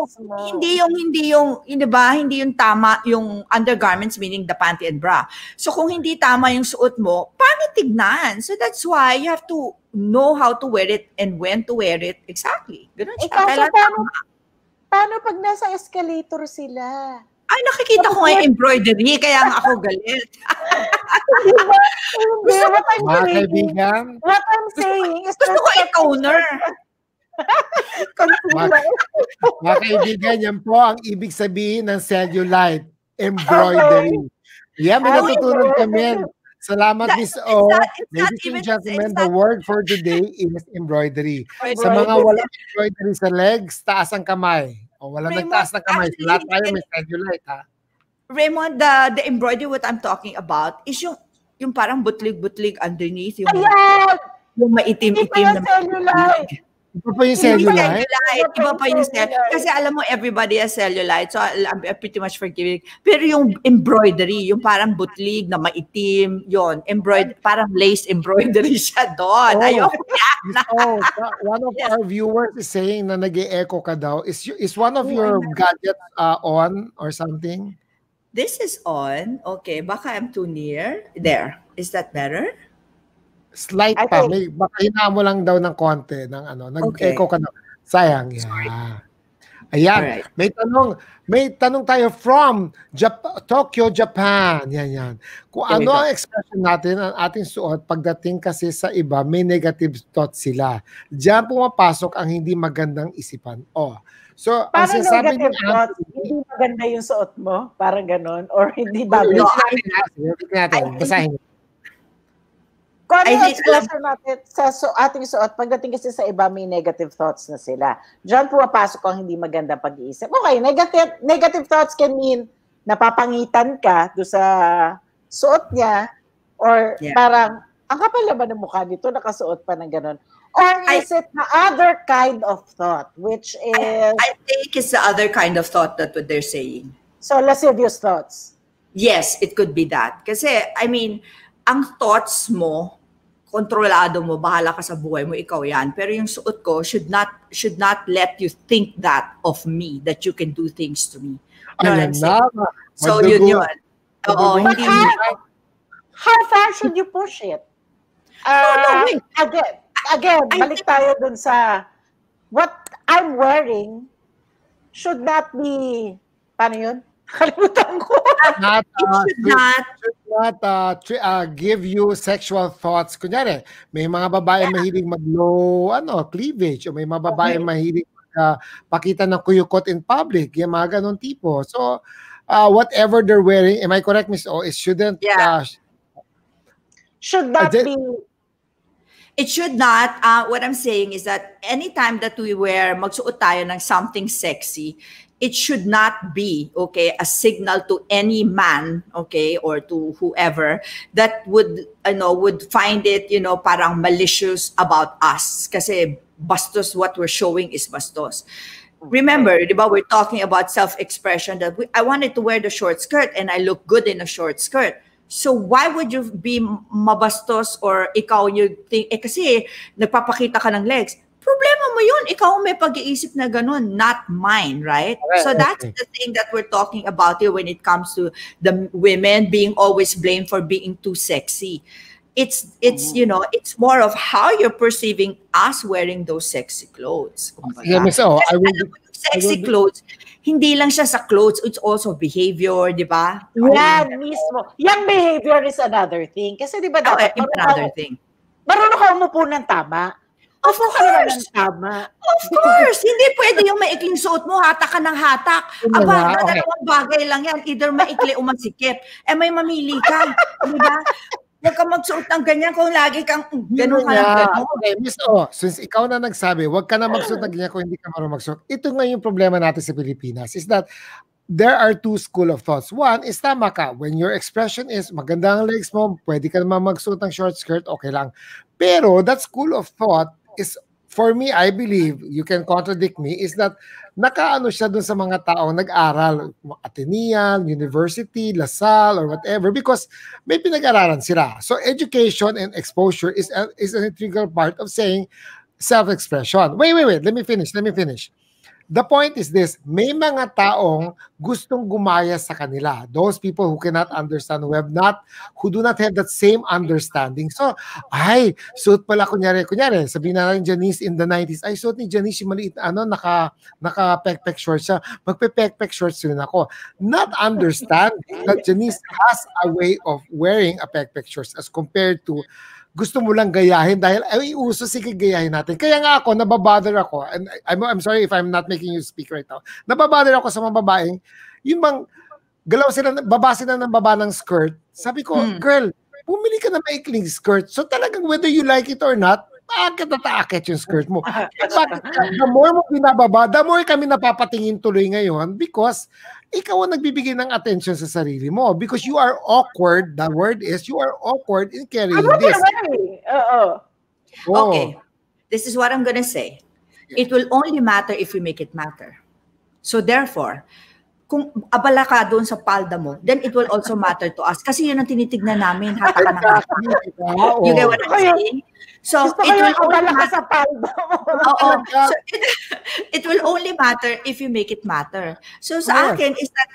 hindi yung hindi yung, hindi ba, hindi yung tama yung undergarments meaning the panty and bra. So kung hindi tama yung suot mo, pangit tignan. So that's why you have to know how to wear it and when to wear it. Exactly. Ganun siya. Eh, paano, paano pag nasa escalator sila? Ay, nakikita ko nga embroidery, kaya nga ako galit. Hindi, what I'm Mga kaibigan, what I'm saying is gusto ko i-coner. mga, mga kaibigan, yan po ang ibig sabihin ng cellulite, embroidery. Yan, may natutunan kami. Salamat, Miss O. Ladies and gentlemen, the word for today is embroidery. Sa mga walang embroidery sa legs, taas ang kamay. O, wala Raymond, nagtaas na kamay. Actually, Lahat tayo may cellulite, ha? Raymond, the, the embroidery what I'm talking about is yung yung parang butlig-butlig underneath. Yung, Ayan! Yung maitim-itim na cellulite. Iba pa yung cellulite? Iba pa yung cellulite. Kasi alam mo, everybody has cellulite. So, I'm pretty much forgiving. Pero yung embroidery, yung parang butlig na maitim, yon embroidery, parang lace embroidery siya doon. Oh, Ayoko yan. oh, one of yes. our viewers is saying na nag echo ka daw. Is, is one of oh, your gadgets uh, on or something? This is on. Okay, baka I'm too near. There. Is that better? Slight I pa. Think, May, baka hinaan mo lang daw ng konti. Ng ano, nag-echo ka na. Sayang. Yeah. Ayan. Right. May tanong, may tanong tayo from Jap- Tokyo, Japan. Yan, yan. Kung ano ang expression natin, ang ating suot, pagdating kasi sa iba, may negative thoughts sila. Diyan pumapasok ang hindi magandang isipan. Oh, So, Parang ang sinasabi ni thoughts, hindi maganda yung suot mo? Parang ganon? Or hindi bagay? No, natin. Basahin. Kung ano yung expression natin sa so, ating suot, pagdating kasi sa iba, may negative thoughts na sila. Diyan pumapasok ang hindi magandang pag-iisip. Okay, negative, negative thoughts can mean napapangitan ka do sa suot niya or yeah. parang, ang kapal ba ng mukha nito, nakasuot pa ng ganon. Or is I, it the other kind of thought, which is... I, I think it's the other kind of thought that what they're saying. So, lascivious thoughts. Yes, it could be that. Kasi, I mean, ang thoughts mo, kontrolado mo, bahala ka sa buhay mo, ikaw yan. Pero yung suot ko should not should not let you think that of me, that you can do things to me. You know na. So yun yun. Oo, hindi how, how far should you push it? Uh, no, no, uh, wait. Again, again, balik tayo dun sa what I'm wearing should not be, paano yun? Kalimutan ko. not, uh, should not, should not uh, uh, give you sexual thoughts. Kunyari, may mga babae yeah. mahilig mag-low ano, cleavage o may mga babae okay. mahilig uh, pakita ng kuyukot in public. Yung mga ganun tipo. So, uh, whatever they're wearing, am I correct, Miss O? It shouldn't... Yeah. Uh, should that uh, be... It should not. Uh, what I'm saying is that anytime that we wear, magsuot tayo ng something sexy, it should not be okay a signal to any man okay or to whoever that would you know would find it you know parang malicious about us. Kasi bastos what we're showing is bastos. Remember diba, we're talking about self-expression that we, I wanted to wear the short skirt and I look good in a short skirt So why would you be mabastos or ikaw you think, eh kasi nagpapakita ka ng legs. Problema mo yun. Ikaw may pag-iisip na ganun, not mine, right? So that's the thing that we're talking about here when it comes to the women being always blamed for being too sexy. It's it's you know it's more of how you're perceiving us wearing those sexy clothes. Yeah, Miss O, I will Alam mo, yung sexy clothes, hindi lang siya sa clothes, it's also behavior, di ba? Yan mismo. Yung behavior is another thing. Kasi di ba Okay, dapat marunong another ka- thing. marunong ka umupo ng tama. Of Upo ka naman course! ng tama. Of course! Hindi pwede yung maikling suot mo, hatak ka ng hatak. Yun Aba, nga, okay. dalawang bagay lang yan. Either maikli o masikip. Eh, may mamili ka. Di ba? Huwag ka magsuot ng ganyan kung lagi kang ganun ka Yeah. ganun. Okay, Miss O, since ikaw na nagsabi, wag ka na magsuot ng ganyan kung hindi ka marunong magsuot. Ito nga yung problema natin sa Pilipinas is that there are two school of thoughts. One is tama ka. When your expression is maganda ang legs mo, pwede ka naman magsuot ng short skirt, okay lang. Pero that school of thought is for me, I believe, you can contradict me, is that nakaano siya dun sa mga taong nag-aral, Atenean, University, LaSalle, or whatever, because may pinag-aralan sila. So education and exposure is, a, is an integral part of saying self-expression. Wait, wait, wait. Let me finish. Let me finish. The point is this, may mga taong gustong gumaya sa kanila. Those people who cannot understand, who have not, who do not have that same understanding. So, ay, suit pala kunyari, kunyari, sabihin na natin Janice in the 90s, ay, suit ni Janice yung maliit, ano, naka, naka pek shorts siya. Magpe-pek-pek shorts rin ako. Not understand that Janice has a way of wearing a pek shorts as compared to gusto mo lang gayahin dahil ay uso sige gayahin natin. Kaya nga ako nababother ako and I'm, I'm sorry if I'm not making you speak right now. Nababother ako sa mga babaeng yung bang galaw sila baba sila ng baba ng skirt. Sabi ko, Hmm. girl, bumili ka na maikling skirt. So talagang whether you like it or not, bakit nataakit yung skirt mo? Eh, bakit ka- the more mo binababa, the more kami napapatingin tuloy ngayon because ikaw ang nagbibigay ng attention sa sarili mo because you are awkward. The word is you are awkward in carrying Ano this. Oo. Oh. Okay. This is what I'm gonna say. It will only matter if we make it matter. So therefore, kung abala ka doon sa palda mo, then it will also matter to us. Kasi yun ang tinitignan namin, hata ka ng hata. Oo. You get what I'm saying? So Gusto it will only matter. sa. Oo. So, it, it will only matter if you make it matter. So sa Yes. akin is that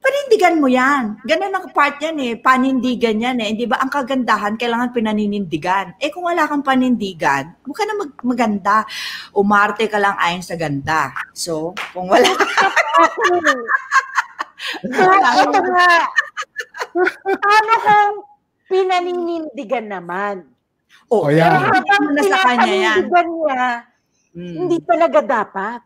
panindigan mo yan. Ganun ang part yan eh. Panindigan yan eh. Di ba? Ang kagandahan, kailangan pinaninindigan. Eh kung wala kang panindigan, huwag ka na mag- maganda. Umarte ka lang ayon sa ganda. So, kung wala ka, ito nga. Paano kung pinaninindigan naman? Oh, Oh, yan. Pero habang na sa kanya yan. niya, Mm. hindi talaga dapat.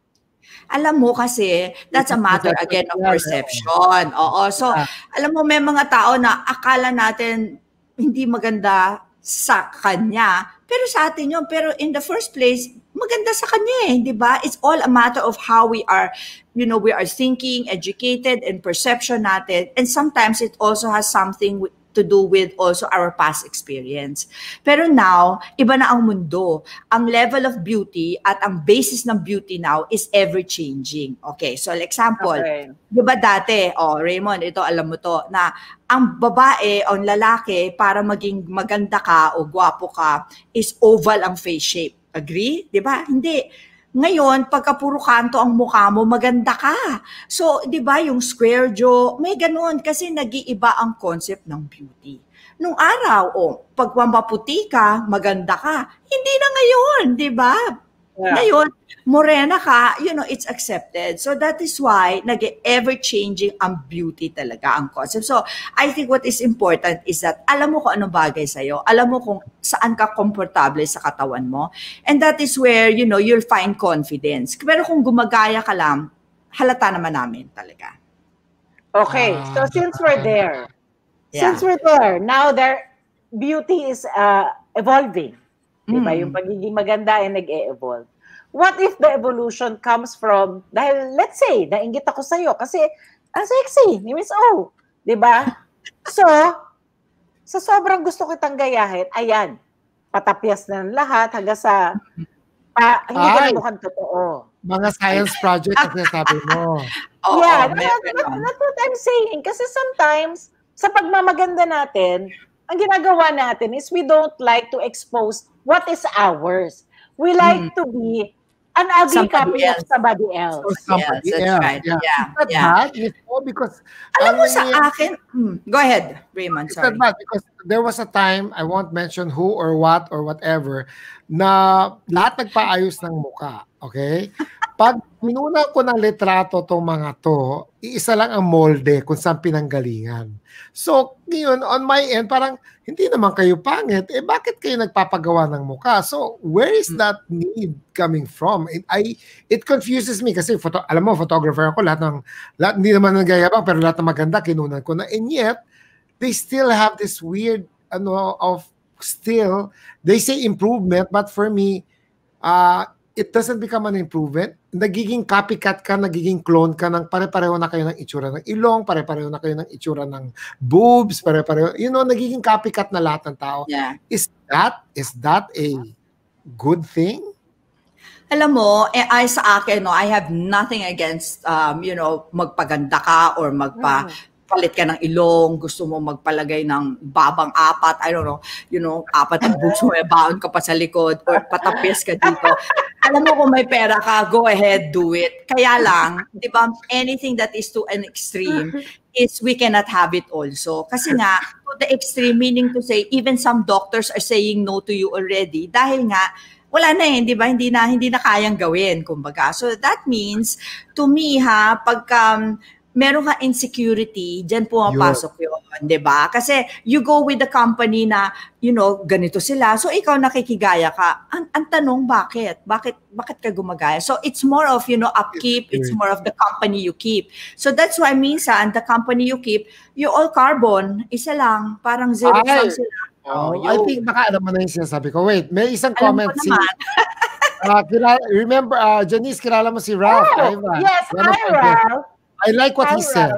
Alam mo kasi, that's a matter again of perception. Oo. So, alam mo, may mga tao na akala natin hindi maganda sa kanya, pero sa atin yun. Pero in the first place, maganda sa kanya eh, di ba? It's all a matter of how we are, you know, we are thinking, educated, and perception natin. And sometimes it also has something with, to do with also our past experience. Pero now, iba na ang mundo. Ang level of beauty at ang basis ng beauty now is ever-changing. Okay, so example, Okay. Di ba dati, oh Raymond, ito alam mo to, na ang babae o lalaki para maging maganda ka o gwapo ka is oval ang face shape. Agree? Di ba? Hindi. Ngayon, pagka puro kanto ang mukha mo, maganda ka. So, di ba, yung square jaw, may ganun kasi nag-iiba ang concept ng beauty. Nung araw, oh, pag maputi ka, maganda ka. Hindi na ngayon, di ba? Yeah. Ngayon, morena ka, you know, it's accepted. So that is why nag-ever-changing ang beauty talaga ang concept. So I think what is important is that alam mo kung anong bagay sa'yo. Alam mo kung saan ka komportable sa katawan mo. And that is where, you know, you'll find confidence. Pero kung gumagaya ka lang, halata naman namin talaga. Okay, so Ah. since we're there, Yeah. since we're there, now there, beauty is uh, evolving. Di ba? Mm. Yung pagiging maganda ay nag-e-evolve. What if the evolution comes from, dahil let's say, nainggit ako sa'yo kasi ang sexy ni Miss O. Di ba? So, sa sobrang gusto kitang gayahin, ayan, patapyas na ng lahat hanggang sa, pa, hindi ka Ay. na mukhang totoo. Mga science project ang sinasabi mo. Oo, yeah, meron that, that- that's what I'm saying. Kasi sometimes, sa pagmamaganda natin, ang ginagawa natin is we don't like to expose what is ours. We like mm. to be an ugly somebody copy else. of somebody else. Or somebody yes, else. Right. Yeah. yeah. It's yeah. bad, you because alam mo sa akin, hmm, go ahead, Raymond, sorry. It's bad because there was a time, I won't mention who or what or whatever, na lahat nagpaayos ng muka. Okay? Pag pinuna ko ng litrato tong mga to, iisa lang ang molde kung saan pinanggalingan. So, ngayon, on my end, parang hindi naman kayo pangit, eh bakit kayo nagpapagawa ng mukha? So, where is hmm. that need coming from? It, I, it confuses me kasi, photo, alam mo, photographer ako, lahat ng, lahat, hindi naman nagayabang, pero lahat ng maganda, kinunan ko na. And yet, they still have this weird, ano, of still, they say improvement, but for me, uh, it doesn't become an improvement. Nagiging copycat ka, nagiging clone ka ng pare-pareho na kayo ng itsura ng ilong, pare-pareho na kayo ng itsura ng boobs, pare-pareho. You know, nagiging copycat na lahat ng tao. Yeah. Is that, is that a good thing? Alam mo, eh, ay sa akin, no, I have nothing against, um, you know, magpaganda ka or magpa, mm palit ka ng ilong, gusto mo magpalagay ng babang apat, I don't know, you know, apat ang boobs mo, eh, baon ka pa sa likod, or patapis ka dito. Alam mo kung may pera ka, go ahead, do it. Kaya lang, di ba, anything that is to an extreme is we cannot have it also. Kasi nga, to the extreme, meaning to say, even some doctors are saying no to you already dahil nga, wala na eh, di ba? Hindi na hindi na kayang gawin, kumbaga. So that means to me ha, pagka um, meron ka insecurity, dyan pumapasok yun, di ba? Kasi you go with the company na, you know, ganito sila, so ikaw nakikigaya ka. Ang, ang tanong, bakit? Bakit bakit ka gumagaya? So it's more of, you know, upkeep, it's more of the company you keep. So that's why minsan, the company you keep, you all carbon, isa lang, parang zero Ay. lang sila. Oh, oh I think baka alam mo na yung sinasabi ko. Wait, may isang alam comment si... uh, kilala, remember, uh, Janice, kilala mo si Ralph. Oh, yes, hi, Ralph. I like what I he said.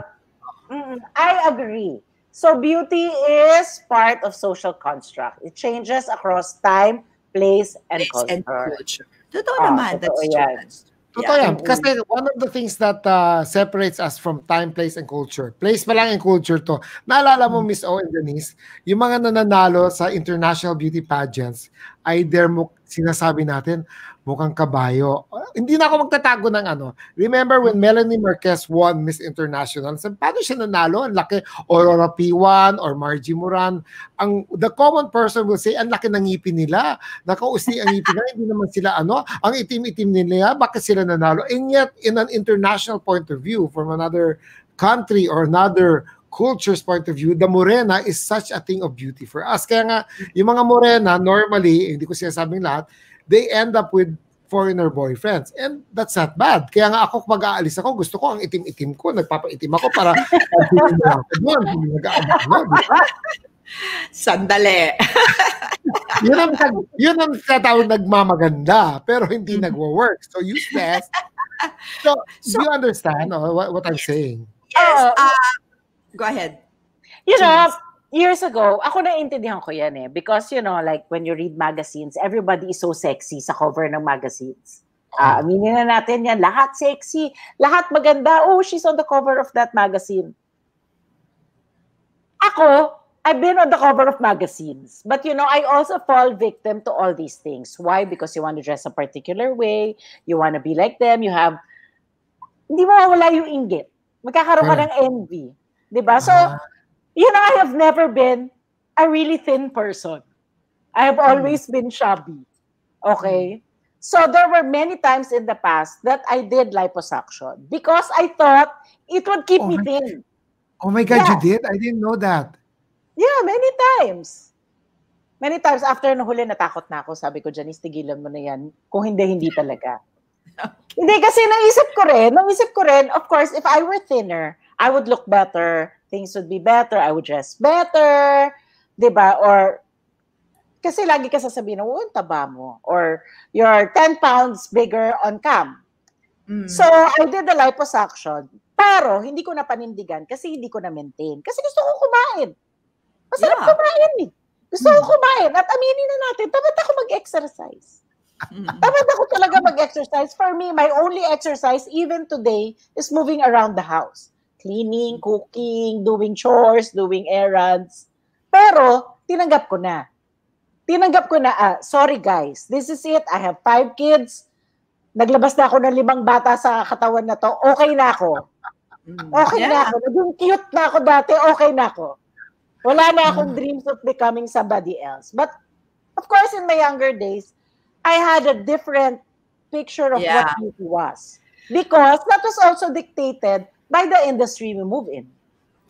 I agree. So beauty is part of social construct. It changes across time, place, and place culture. And culture. Totoo oh, naman. That's true. Yan. Totoo yan. Kasi one of the things that uh, separates us from time, place, and culture. Place pa lang in culture to. Naalala mo, mm. Miss O and Denise, yung mga nananalo sa international beauty pageants, ay there mo sinasabi natin, mukhang kabayo. Uh, hindi na ako magtatago ng ano. Remember when Melanie Marquez won Miss International? So, paano siya nanalo? Ang laki. Aurora P1 or Margie Moran. Ang, the common person will say, ang laki ng ngipin nila. Nakausi ang ngipin nila. Hindi naman sila ano. Ang itim-itim nila. Bakit sila nanalo? And yet, in an international point of view, from another country or another culture's point of view, the morena is such a thing of beauty for us. Kaya nga, yung mga morena, normally, hindi ko sinasabing lahat, they end up with foreigner boyfriends. And that's not bad. Kaya nga ako, pag aalis ako, gusto ko ang itim-itim ko. Nagpapaitim ako para doon. Sandali. yun ang yun ang tatawag nagmamaganda pero hindi mm-hmm. nagwo-work. So useless. So, so do you understand uh, what, what I'm saying? Yes. Uh, go ahead. You know, years ago, ako naiintindihan ko yan eh. Because, you know, like when you read magazines, everybody is so sexy sa cover ng magazines. Uh, aminin na natin yan. Lahat sexy. Lahat maganda. Oh, she's on the cover of that magazine. Ako, I've been on the cover of magazines. But, you know, I also fall victim to all these things. Why? Because you want to dress a particular way. You want to be like them. You have... Hindi mo mawala yung inggit. Magkakaroon ka ng envy. Diba? So, uh you know, I have never been a really thin person. I have always mm. been chubby. Okay? So there were many times in the past that I did liposuction because I thought it would keep oh me thin. Oh my God, yeah. you did? I didn't know that. Yeah, many times. Many times after nung huli natakot na ako, sabi ko, Janice, tigilan mo na yan. Kung hindi, hindi talaga. hindi kasi naisip ko rin, naisip ko rin, of course, if I were thinner, I would look better things would be better, I would dress better, 'di ba? Or kasi lagi ka sasabihin, oh, taba mo. Or you're 10 pounds bigger on cam. Mm. So, I did the liposuction. Pero, hindi ko na panindigan kasi hindi ko na maintain. Kasi gusto ko kumain. Masarap yeah. kumain eh. Gusto mm. ko kumain. At aminin na natin, tamad ako mag-exercise. Mm. Tamad ako talaga mag-exercise. For me, my only exercise, even today, is moving around the house cleaning, cooking, doing chores, doing errands. Pero, tinanggap ko na. Tinanggap ko na, ah, sorry guys, this is it. I have five kids. Naglabas na ako ng limang bata sa katawan na to. Okay na ako. Mm. Okay Yeah. na ako. Naging cute na ako dati. Okay na ako. Wala na akong dreams of becoming somebody else. But, of course, in my younger days, I had a different picture of Yeah. what beauty was. Because that was also dictated by the industry we move in.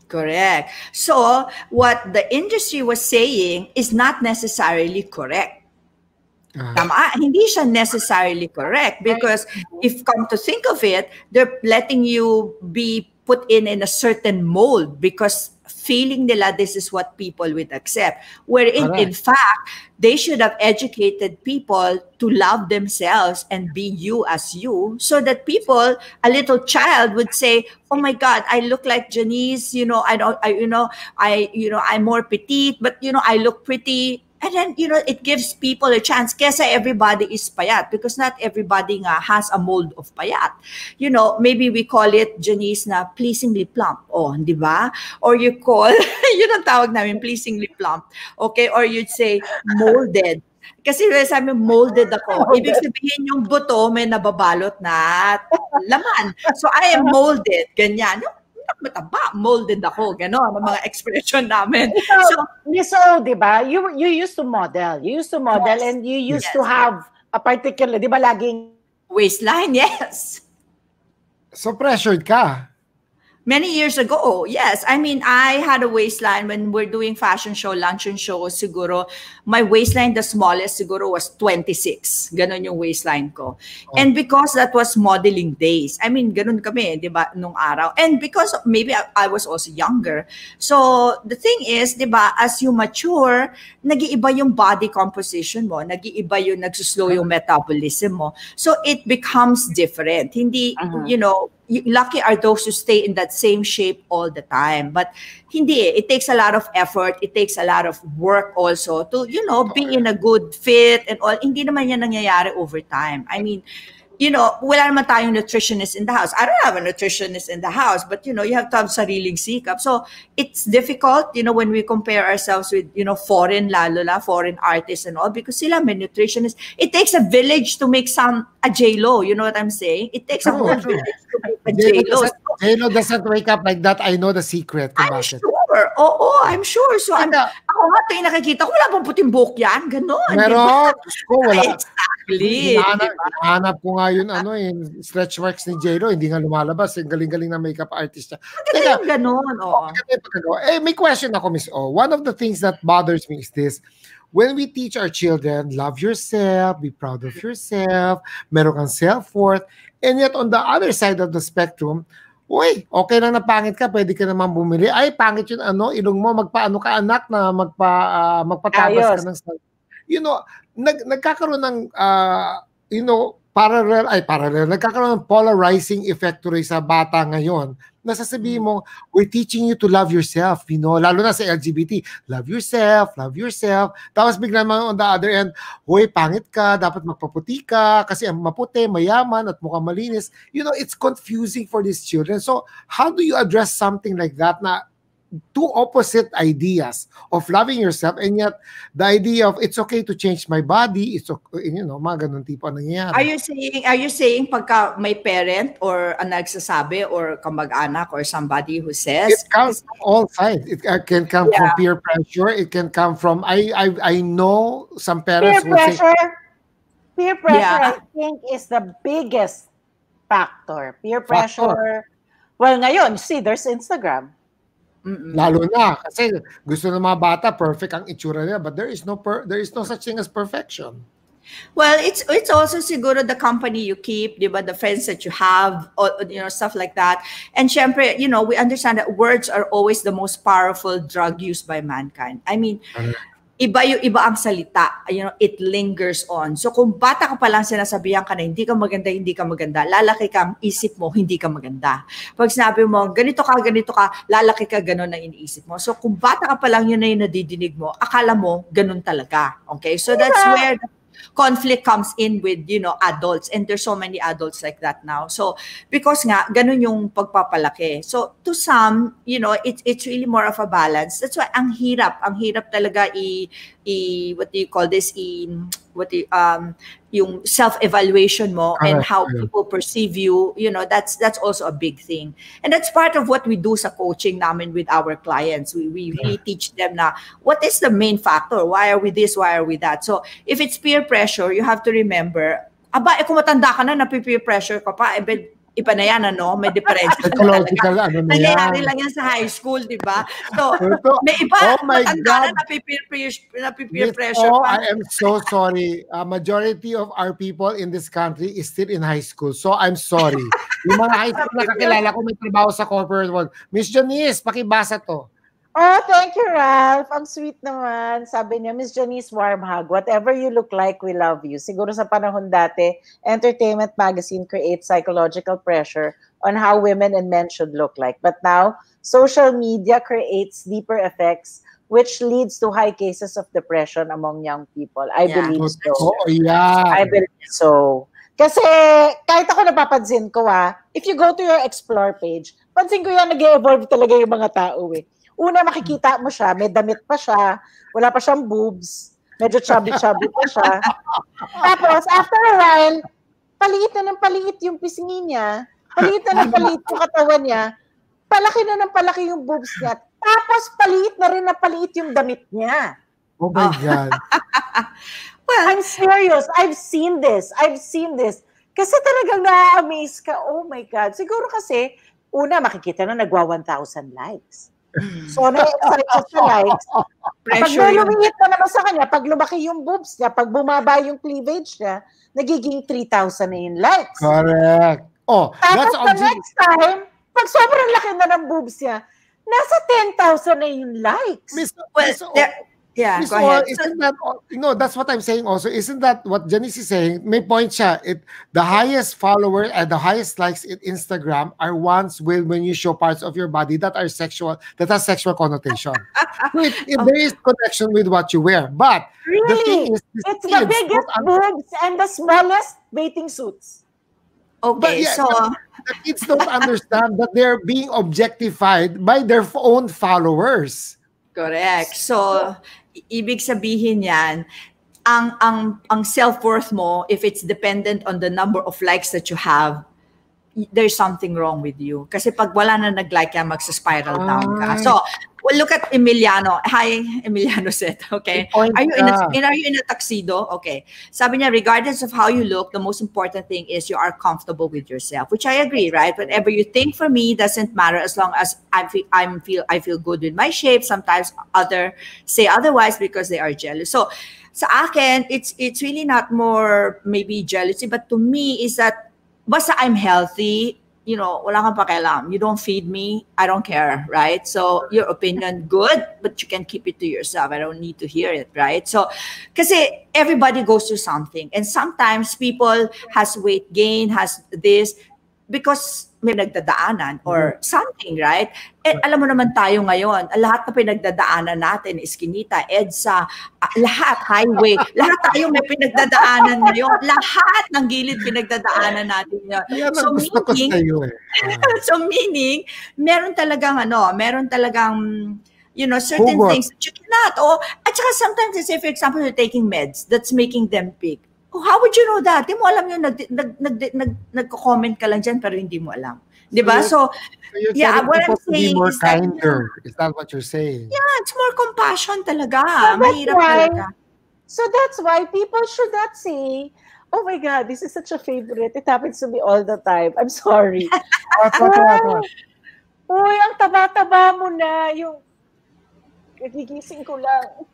Correct. So, what the industry was saying is not necessarily correct. Ah. Tama? Hindi siya necessarily correct because if come to think of it, they're letting you be put in in a certain mold because feeling nila this is what people would accept. Wherein, in fact, they should have educated people to love themselves and be you as you so that people, a little child would say, oh my God, I look like Janice, you know, I don't, I, you know, I, you know, I'm more petite, but, you know, I look pretty. And then, you know, it gives people a chance. Kesa everybody is payat because not everybody nga has a mold of payat. You know, maybe we call it, Janice, na pleasingly plump. Oh, di ba? Or you call, yun ang tawag namin, pleasingly plump. Okay? Or you'd say, molded. Kasi sabi mo, molded ako. Ibig sabihin yung buto may nababalot na laman. So I am molded. Ganyan. Yung mataba, molded ako. Ganon, ang mga expression namin. So, So, Miss O, di ba? You, you used to model. You used to model Yes. and you used Yes. to have a particular, di ba laging waistline, yes. So pressured ka. Many years ago, yes. I mean, I had a waistline when we're doing fashion show, luncheon show, siguro, my waistline, the smallest, siguro, was 26. Ganon yung waistline ko. And because that was modeling days, I mean, ganon kami, di ba, nung araw. And because maybe I, I was also younger. So, the thing is, di ba, as you mature, nag-iiba yung body composition mo, nag-iiba yung, nagsuslow yung metabolism mo. So, it becomes different. Hindi, Uh-huh. you know, lucky are those who stay in that same shape all the time. But hindi eh. It takes a lot of effort. It takes a lot of work also to, you know, be in a good fit and all. Hindi naman yan nangyayari over time. I mean, you know, wala naman tayong nutritionist in the house. I don't have a nutritionist in the house, but you know, you have to have sariling sikap. So it's difficult, you know, when we compare ourselves with, you know, foreign lalo na, foreign artists and all, because sila may nutritionist. It takes a village to make some, a J-Lo, you know what I'm saying? It takes a True, whole village to make a J-Lo J-Lo. doesn't, J-Lo doesn't wake up like that. I know the secret I'm bakit. Sure. Oo, I'm sure. So, I'm, Teka. ako nga ito yung nakikita ko, wala pang puting buhok yan. Ganon. Meron. Diyos ko, wala. Exactly. Hinahanap ko nga yun, ano eh, stretch marks ni J-Lo, hindi nga lumalabas. Ang galing-galing na makeup artist niya. Maganda yung ganon. Oo. Yung pagkagawa. Eh, may question ako, Miss O. One of the things that bothers me is this. When we teach our children, love yourself, be proud of yourself, meron kang self-worth, and yet on the other side of the spectrum, Uy, okay lang na pangit ka, pwede ka naman bumili. Ay, pangit yun, ano, ilong mo, magpaano ka anak na magpa, ah, magpatabas Ayos. ka ng You know, nag, nagkakaroon ng, ah, you know, parallel, ay parallel, nagkakaroon ng polarizing effect tuloy sa bata ngayon. Nasasabihin mo, we're teaching you to love yourself, you know, lalo na sa LGBT. Love yourself, love yourself. Tapos bigla naman on the other end, hoy, pangit ka, dapat magpaputi ka, kasi ang maputi, mayaman, at mukhang malinis. You know, it's confusing for these children. So, how do you address something like that na two opposite ideas of loving yourself and yet the idea of it's okay to change my body, it's okay, you know, mga ganun tipo ang nangyayari. Are you saying are you saying pagka may parent or ang nagsasabi or kamag-anak or somebody who says it comes from all sides. It uh, can come from Yeah. peer pressure. It can come from I I I know some peer parents say pressure? Peer pressure, Yeah. I think, is the biggest factor. Peer Factor. pressure. Well, ngayon, see, there's Instagram. Mm-mm. lalo na kasi gusto ng mga bata perfect ang itsura nila but there is no per, there is no such thing as perfection. Well, it's it's also siguro the company you keep, di ba, the friends that you have, or, you know, stuff like that. And syempre, you know, we understand that words are always the most powerful drug used by mankind. I mean? Iba yung iba ang salita, you know, it lingers on. So kung bata ka pa lang sinasabihan ka na hindi ka maganda, hindi ka maganda, lalaki ka, ang isip mo, hindi ka maganda. Pag sinabi mo, ganito ka, ganito ka, lalaki ka, ganun ang iniisip mo. So kung bata ka pa lang, yun na yung nadidinig mo, akala mo, ganun talaga. Okay? So that's where conflict comes in with, you know, adults. And there's so many adults like that now. So, because nga, ganun yung pagpapalaki. So, to some, you know, it's it's really more of a balance. That's why ang hirap, ang hirap talaga i, i what do you call this, i, what you, um, yung self-evaluation mo and how people perceive you, you know, that's that's also a big thing. And that's part of what we do sa coaching namin with our clients. We, we really teach them na what is the main factor? Why are we this? Why are we that? So, if it's peer pressure, you have to remember, aba, eh kung matanda ka na, napi-peer pressure ka pa, eh, iba na yan, ano? May difference. Psychological, ano na yan. Nangyayari lang yan sa high school, di ba? So, may iba, oh my matanda God. na napipeer, Miss pressure O, pa. I am so sorry. A majority of our people in this country is still in high school. So I'm sorry. Yung mga high school na kakilala ko may trabaho sa corporate world. Miss Janice, pakibasa to. Oh, thank you, Ralph. Ang sweet naman. Sabi niya, Miss Janice Warm Hug, whatever you look like, we love you. Siguro sa panahon dati, Entertainment Magazine creates psychological pressure on how women and men should look like. But now, social media creates deeper effects which leads to high cases of depression among young people. I Yeah. believe so. Oh, yeah. I believe so. Kasi kahit ako napapansin ko ah, if you go to your explore page, pansin ko yan, nag-evolve talaga yung mga tao eh. Una, makikita mo siya, may damit pa siya, wala pa siyang boobs, medyo chubby-chubby pa siya. Tapos, after a while, paliit na ng paliit yung pisngi niya, paliit na ng paliit yung katawan niya, palaki na ng palaki yung boobs niya, tapos paliit na rin na paliit yung damit niya. Oh my God. Well, I'm serious. I've seen this. I've seen this. Kasi talagang na-amaze ka. Oh my God. Siguro kasi, una, makikita na nagwa 1,000 likes. So, na-excite siya sa likes. Pag lumiit na naman sa kanya, pag lumaki yung boobs niya, pag bumaba yung cleavage niya, nagiging 3,000 na yung likes. Correct. Oh, Tapos that's the object. next time, pag sobrang laki na ng boobs niya, nasa 10,000 na yung likes. Miss, Well, Miss there, yeah, Miss go ahead. isn't that, no, that's what I'm saying also. Isn't that what Janice is saying? May point siya. It, the highest follower and the highest likes in Instagram are ones with when you show parts of your body that are sexual, that has sexual connotation. so it, it- there is connection with what you wear. But the thing Really? is, these It's the biggest boobs and the smallest bathing suits. Okay, yeah, so, the kids don't understand that they're being objectified by their own followers. correct. So, i- ibig sabihin yan, ang ang ang self-worth mo if it's dependent on the number of likes that you have there's something wrong with you kasi pag wala na nag-like yan magsa-spiral down ka Ay. so well, look at Emiliano. Hi Emiliano said okay. Are you in a, are you in a tuxedo? Okay. Sabi niya regardless of how you look the most important thing is you are comfortable with yourself which I agree right? Whatever you think for me doesn't matter as long as I feel I'm feel I feel good with my shape. Sometimes other say otherwise because they are jealous. So sa akin it's it's really not more maybe jealousy but to me is that basta I'm healthy you know wala kang pakialam. You don't feed me. I don't care right? So your opinion good but you can keep it to yourself. I don't need to hear it right? So kasi everybody goes through something. And sometimes people has weight gain has this because may nagdadaanan or something, right? Eh, alam mo naman tayo ngayon, lahat na pinagdadaanan natin, iskinita, EDSA, ah, lahat, highway, lahat tayo may pinagdadaanan ngayon. Lahat ng gilid pinagdadaanan natin yun. So meaning, eh. So meaning, meron talagang ano, meron talagang you know, certain Hugot. things that you cannot. O, at saka sometimes, say for example, you're taking meds that's making them big. Oh, how would you know that? Di mo alam yun, nag, nag, nag, nag, nagko-comment ka lang dyan, pero hindi mo alam. Di ba? So, So Yeah, what I'm saying more is that- kinder. Is that what you're saying? yeah, it's more compassion talaga. that's Mahirap why- talaga. So that's why people should not say, oh my God, this is such a favorite. It happens to me all the time. I'm sorry. What? Uy, ang taba-taba mo na. Yung, kagigising ko lang.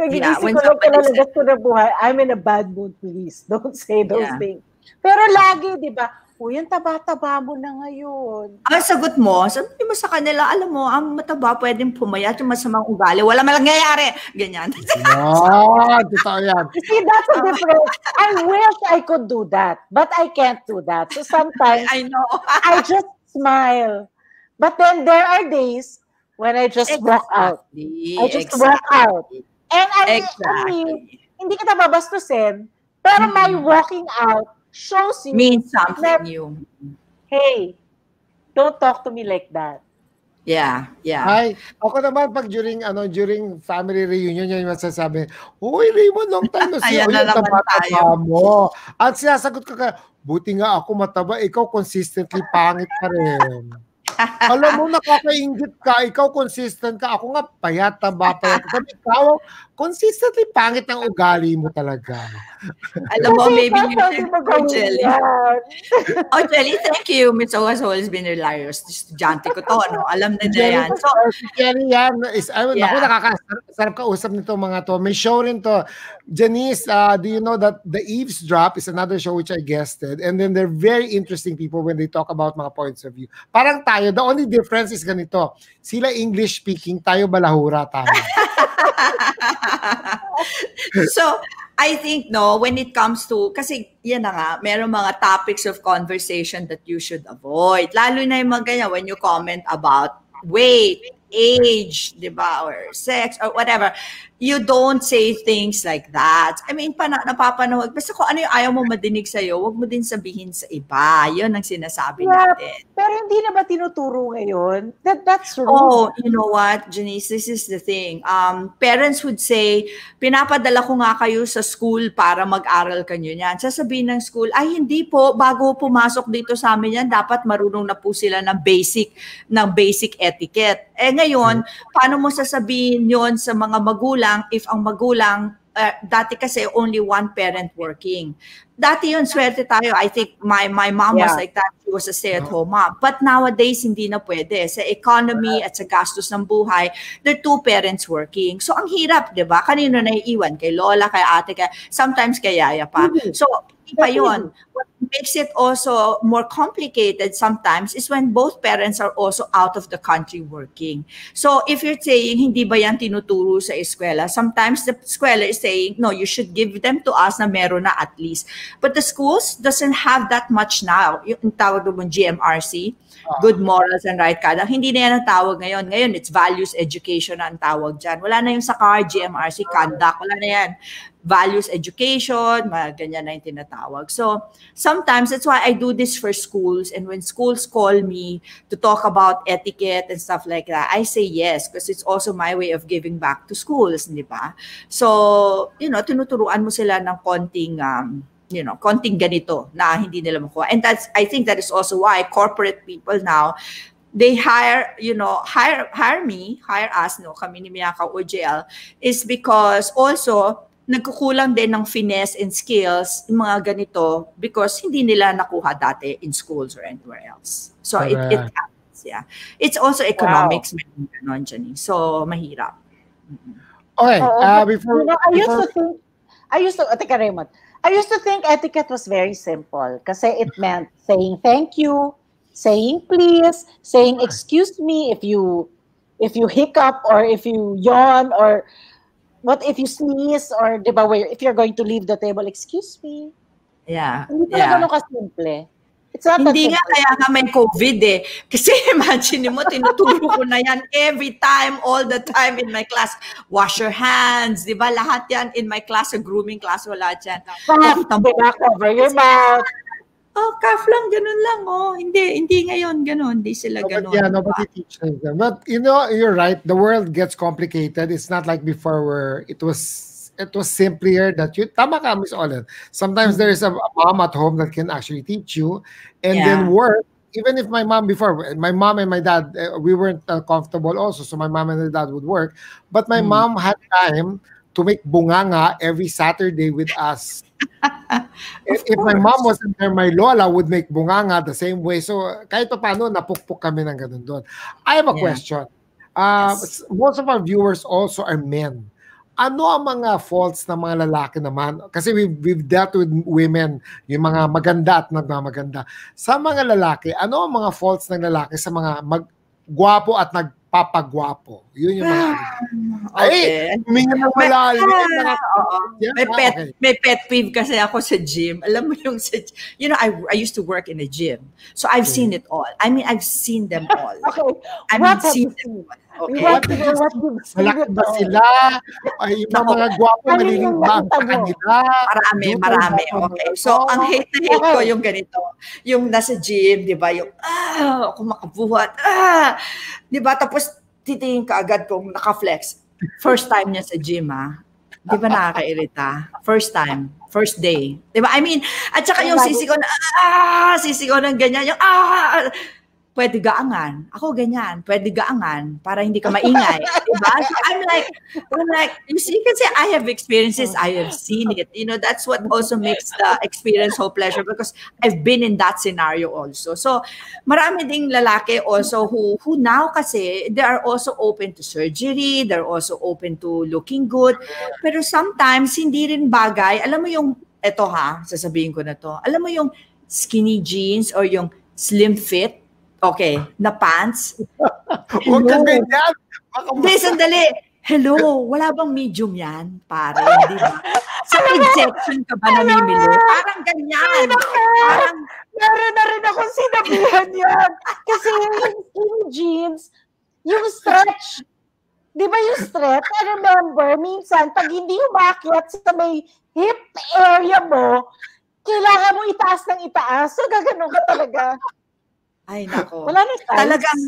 Yeah, Kagigising when ko lang kalalabas ko na buhay. I'm in a bad mood, please. Don't say those Yeah. things. Pero lagi, di ba? Uy, ang taba-taba mo na ngayon. Ang sagot mo, sabi mo sa kanila, alam mo, ang mataba pwedeng pumayat yung masamang ugali. Wala man nangyayari. Ganyan. Yan, totoo yan. You see, that's a difference. I wish I could do that, but I can't do that. So sometimes I know. I just smile. But then there are days when I just walk out. Exactly. I just walk out. And I, I mean, Exactly. hindi kita babastusin, Pero mm. my walking out shows you means something that, new. Hey, don't talk to me like that. Yeah, yeah. Ay, ako naman pag during ano during family reunion yan yung masasabi, "Uy, Raymond, long time no see. Ayan na naman tayo. Mo. At sinasagot ko ka, buti nga ako mataba, ikaw consistently pangit pa rin. Alam mo, nakakaingit ka. Ikaw consistent ka. Ako nga, payat, taba, payat. Sabi, ikaw, consistently pangit ng ugali mo talaga. Alam mo, maybe you should go, Jelly. oh, Jelly, thank you. Miss O has always been hilarious. Estudyante ko to, ano? Alam na na yan. So, Jelly yan. Is, I yeah. Ako, nakakasarap ka usap nito mga to. May show rin to. Janice, uh, do you know that The Eavesdrop is another show which I guested. And then they're very interesting people when they talk about mga points of view. Parang tayo, the only difference is ganito. Sila English speaking, tayo balahura tayo. so, I think no, when it comes to, kasi yan na nga, meron mga topics of conversation that you should avoid. Lalo na yung mga ganyan, when you comment about weight, age, di ba, or sex, or whatever, you don't say things like that. I mean, pana, napapanood. Basta kung ano yung ayaw mo madinig sa'yo, wag mo din sabihin sa iba. Yun ang sinasabi yeah, natin. Pero hindi na ba tinuturo ngayon? That, that's wrong. Oh, you know what, Janice, this is the thing. Um, parents would say, pinapadala ko nga kayo sa school para mag-aral kanyo yan. Sasabihin ng school, ay hindi po, bago pumasok dito sa amin yan, dapat marunong na po sila ng basic, ng basic etiquette. Eh ngayon, paano mo sasabihin yon sa mga magulang if ang magulang uh, dati kasi only one parent working. Dati yun, swerte tayo. I think my my mom yeah. was like that. She was a stay-at-home mom. But nowadays, hindi na pwede. Sa economy at sa gastos ng buhay, there are two parents working. So, ang hirap, di ba? Kanino na iiwan? Kay lola, kay ate, kay, sometimes kay yaya pa. Mm-hmm. So, iba yun. What makes it also more complicated sometimes is when both parents are also out of the country working. So if you're saying, hindi ba yan tinuturo sa eskwela? Sometimes the eskwela is saying, no, you should give them to us na meron na at least. But the schools doesn't have that much now. Yung tawag mo GMRC, good morals and right conduct. Hindi na yan ang tawag ngayon. Ngayon, it's values education ang tawag dyan. Wala na yung sa car, GMRC, conduct. Wala na yan values education, mga ganyan na yung tinatawag. So, sometimes that's why I do this for schools. And when schools call me to talk about etiquette and stuff like that, I say yes because it's also my way of giving back to schools, di ba? So, you know, tinuturuan mo sila ng konting, um, you know, konting ganito na hindi nila makuha. And that's, I think that is also why corporate people now, they hire, you know, hire hire me, hire us, no, kami ni Miyaka OJL, is because also nagkukulang din ng finesse and skills yung mga ganito because hindi nila nakuha dati in schools or anywhere else. So it, it happens, yeah. It's also economics, wow. ganon, Jenny. So mahirap. Okay, uh, before, you know, I used to think, I used to, teka Raymond, I used to think etiquette was very simple kasi it meant saying thank you, saying please, saying excuse me if you if you hiccup or if you yawn or what if you sneeze or di ba where if you're going to leave the table excuse me yeah hindi yeah. ganun kasimple It's not Hindi nga kaya nga may COVID eh. Kasi imagine mo, tinuturo ko na yan every time, all the time in my class. Wash your hands, di ba? Lahat yan in my class, sa grooming class, wala dyan. Cough, cover your mouth. Oh, cough lang, ganun lang. Oh, hindi, hindi ngayon ganun. Hindi sila ganun. Yeah, nobody teaches them. But you know, you're right. The world gets complicated. It's not like before where it was it was simpler that you tama ka Miss Olen. Sometimes mm-hmm. there is a, a mom at home that can actually teach you and yeah. then work even if my mom before my mom and my dad uh, we weren't uh, comfortable also so my mom and my dad would work but my mm. mom had time to make bunganga every Saturday with us. if, if my mom wasn't there, my lola would make bunganga the same way. So kahit pa paano, napukpok kami ng ganun doon. I have a yeah. question. Uh, yes. Most of our viewers also are men. Ano ang mga faults ng mga lalaki naman? Kasi we've, we've dealt with women, yung mga maganda at nagmamaganda. Sa mga lalaki, ano ang mga faults ng lalaki sa mga mag, gwapo at nag papagwapo. Yun yung mga ah, okay. Ay, huminga ng malalim. May, yeah, may pet okay. may pet peeve kasi ako sa gym. Alam mo yung sa you know I I used to work in a gym. So I've okay. seen it all. I mean I've seen them all. okay. I've what seen them all. Okay. What, what Malaki ba sila? Ay, yung mga gwapo, maliling ba ang kanila? Marami, marami. Okay. So, ang hate na hate ko yung ganito. Yung nasa gym, di ba? Yung, ah, ako makabuhat. Ah! Di ba? Tapos, titingin ka agad kung naka-flex. First time niya sa gym, ah. Di ba nakakairita? First time. First day. Di ba? I mean, at saka yung sisigaw na, ah, sisigaw ng ganyan, yung, ah, pwede gaangan. Ako ganyan, pwede gaangan para hindi ka maingay. diba? So I'm like, I'm like, you see, kasi I have experiences, I have seen it. You know, that's what also makes the experience so pleasure because I've been in that scenario also. So marami ding lalaki also who who now kasi they are also open to surgery, they're also open to looking good. Pero sometimes hindi rin bagay. Alam mo yung eto ha, sasabihin ko na to. Alam mo yung skinny jeans or yung slim fit Okay, na pants. Huwag kang ganyan. Hindi, sandali. Hello, wala bang medium yan, pare? Di ba? Sa injection ka ba namimili? Parang ganyan. Parang, Meron na rin akong sinabihan yan. Kasi yung skinny jeans, yung stretch, di ba yung stretch? I remember, minsan, pag hindi umakyat sa may hip area mo, kailangan mo itaas ng itaas. So, gaganon ka talaga. Ay nako. Wala na size. Talagang,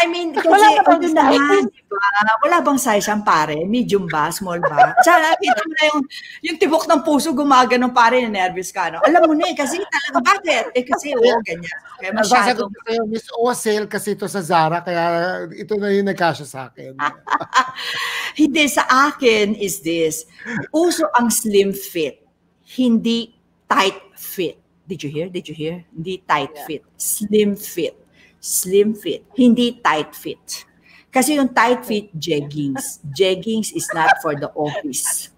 I mean, kasi Wala na bang ano naman, size? di ba? Wala bang size yan, pare? Medium ba? Small ba? Tsaka nakita mo na yung, yung tibok ng puso gumagano, pare, nervous ka, no? Alam mo na eh, kasi talaga, bakit? Eh, kasi, oo, ganyan. Kaya masyado. Masasagot ko sa'yo, Miss O, sale kasi ito sa Zara, kaya ito na yung nagkasya sa akin. Hindi, sa akin is this. Uso ang slim fit. Hindi tight fit. Did you hear? Did you hear? Hindi tight Yeah. fit. Slim fit. Slim fit. Hindi tight fit. Kasi yung tight fit, jeggings. Jeggings is not for the office.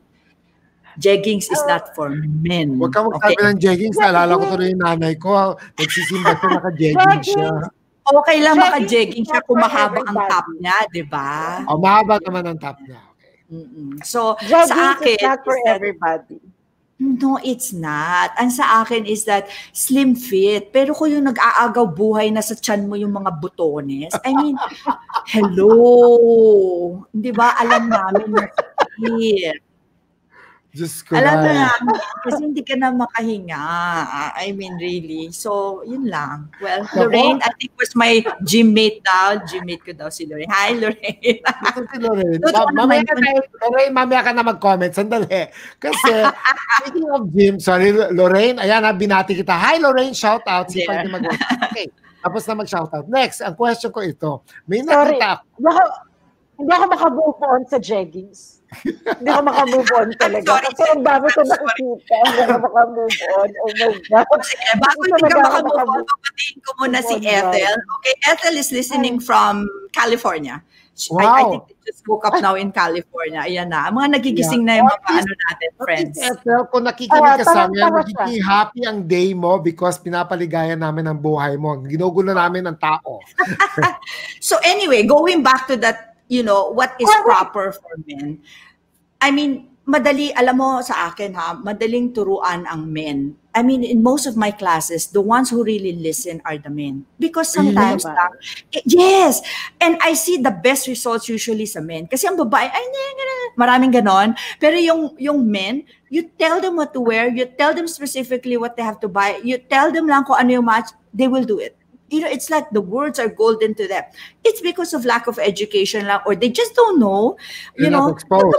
Jeggings is not for men. Huwag ka magsabi ng jeggings. Naalala ko tuloy yung nanay ko. Nagsisimba siya, naka-jeggings siya. Okay lang Jeggings maka-jeggings is siya kung mahaba ang top niya, di ba? O, mahaba naman ang top niya. Okay. Mm-mm. So, Jogging sa akin, is not for everybody. No, it's not. Ang sa akin is that slim fit. Pero kung yung nag-aagaw buhay na sa tiyan mo yung mga butones, I mean, hello. Di ba? Alam namin na fit. Diyos ko Alam na na. Kasi hindi ka na makahinga. I mean, really. So, yun lang. Well, Lorraine, I think was my gym mate daw. Gym mate ko daw si Lorraine. Hi, Lorraine. Ito si Lorraine. Totoo Ma- mamaya ka tayo, Lorraine, mamaya ka na mag-comment. Sandali. Kasi, speaking of gym, sorry, Lorraine, ayan na, binati kita. Hi, Lorraine, shout out. Si Yeah. Mag Okay. Tapos na mag-shout out. Next, ang question ko ito. May Sorry. nakita ako. Hindi ako, makamove on sa jeggings. Hindi ako makamove on talaga. Sorry. Kasi ang dami ko nakikita. Hindi ako makamove on. Oh my God. Sige, bago Hindi ka makamove on, papatiin ko muna si. Ethel. Okay, Ethel is listening from California. She- I, I Wow. think they just woke up now in California. Ayan na. Ang mga nagigising na yung mga ano natin, friends. Ethel, kung nakikinig Ah, ka sa amin, magiging happy ang day mo because pinapaligayan namin ang buhay mo. Ginugulo namin ang tao. So anyway, going back to that, you know, what is proper for men. I mean, madali, alam mo sa akin ha, madaling turuan ang men. I mean, in most of my classes, the ones who really listen are the men. Because sometimes Really? lang, eh, yes, and I see the best results usually sa men. Kasi ang babae, ay, maraming ganon. Pero yung, yung men, you tell them what to wear, you tell them specifically what they have to buy, you tell them lang kung ano yung match, they will do it. You know, it's like the words are golden to them. It's because of lack of education lang or they just don't know. You They're know, exposed.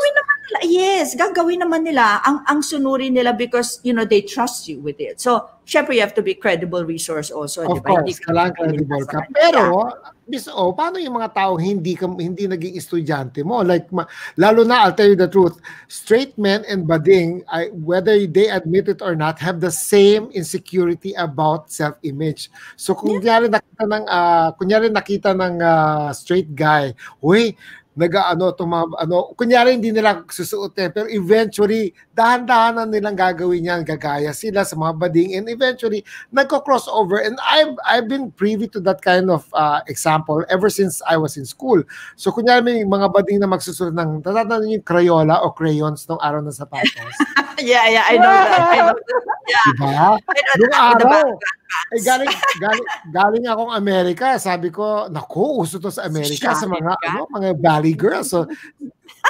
Yes, gagawin naman nila ang ang sunurin nila because you know they trust you with it. So, syempre you have to be credible resource also, Of di ba? Course, ka kailangan credible ka. Pero, Miss O, paano yung mga tao hindi ka, hindi naging estudyante mo? Like, ma- lalo na, I'll tell you the truth, straight men and bading, I, whether they admit it or not, have the same insecurity about self-image. So, kung kunyari nakita ng, ah, kunyari nakita ng ah, straight guy, uy, nag-ano, tuma, ano, kunyari hindi nila susuotin, pero eventually, dahan-dahanan nilang gagawin yan, gagaya sila sa mga bading, and eventually, nagko-crossover. And I've, I've been privy to that kind of uh, example ever since I was in school. So, kunyari may mga bading na magsusulat ng, tatatanda yung Crayola o crayons nung araw ng sapatos. yeah, yeah, I know that. I know that. Yeah. Diba? I know that. araw, back- eh, galing, galing, galing akong Amerika, sabi ko, naku, uso to sa Amerika, sa mga, Amerika? ano, mga valley girls. So,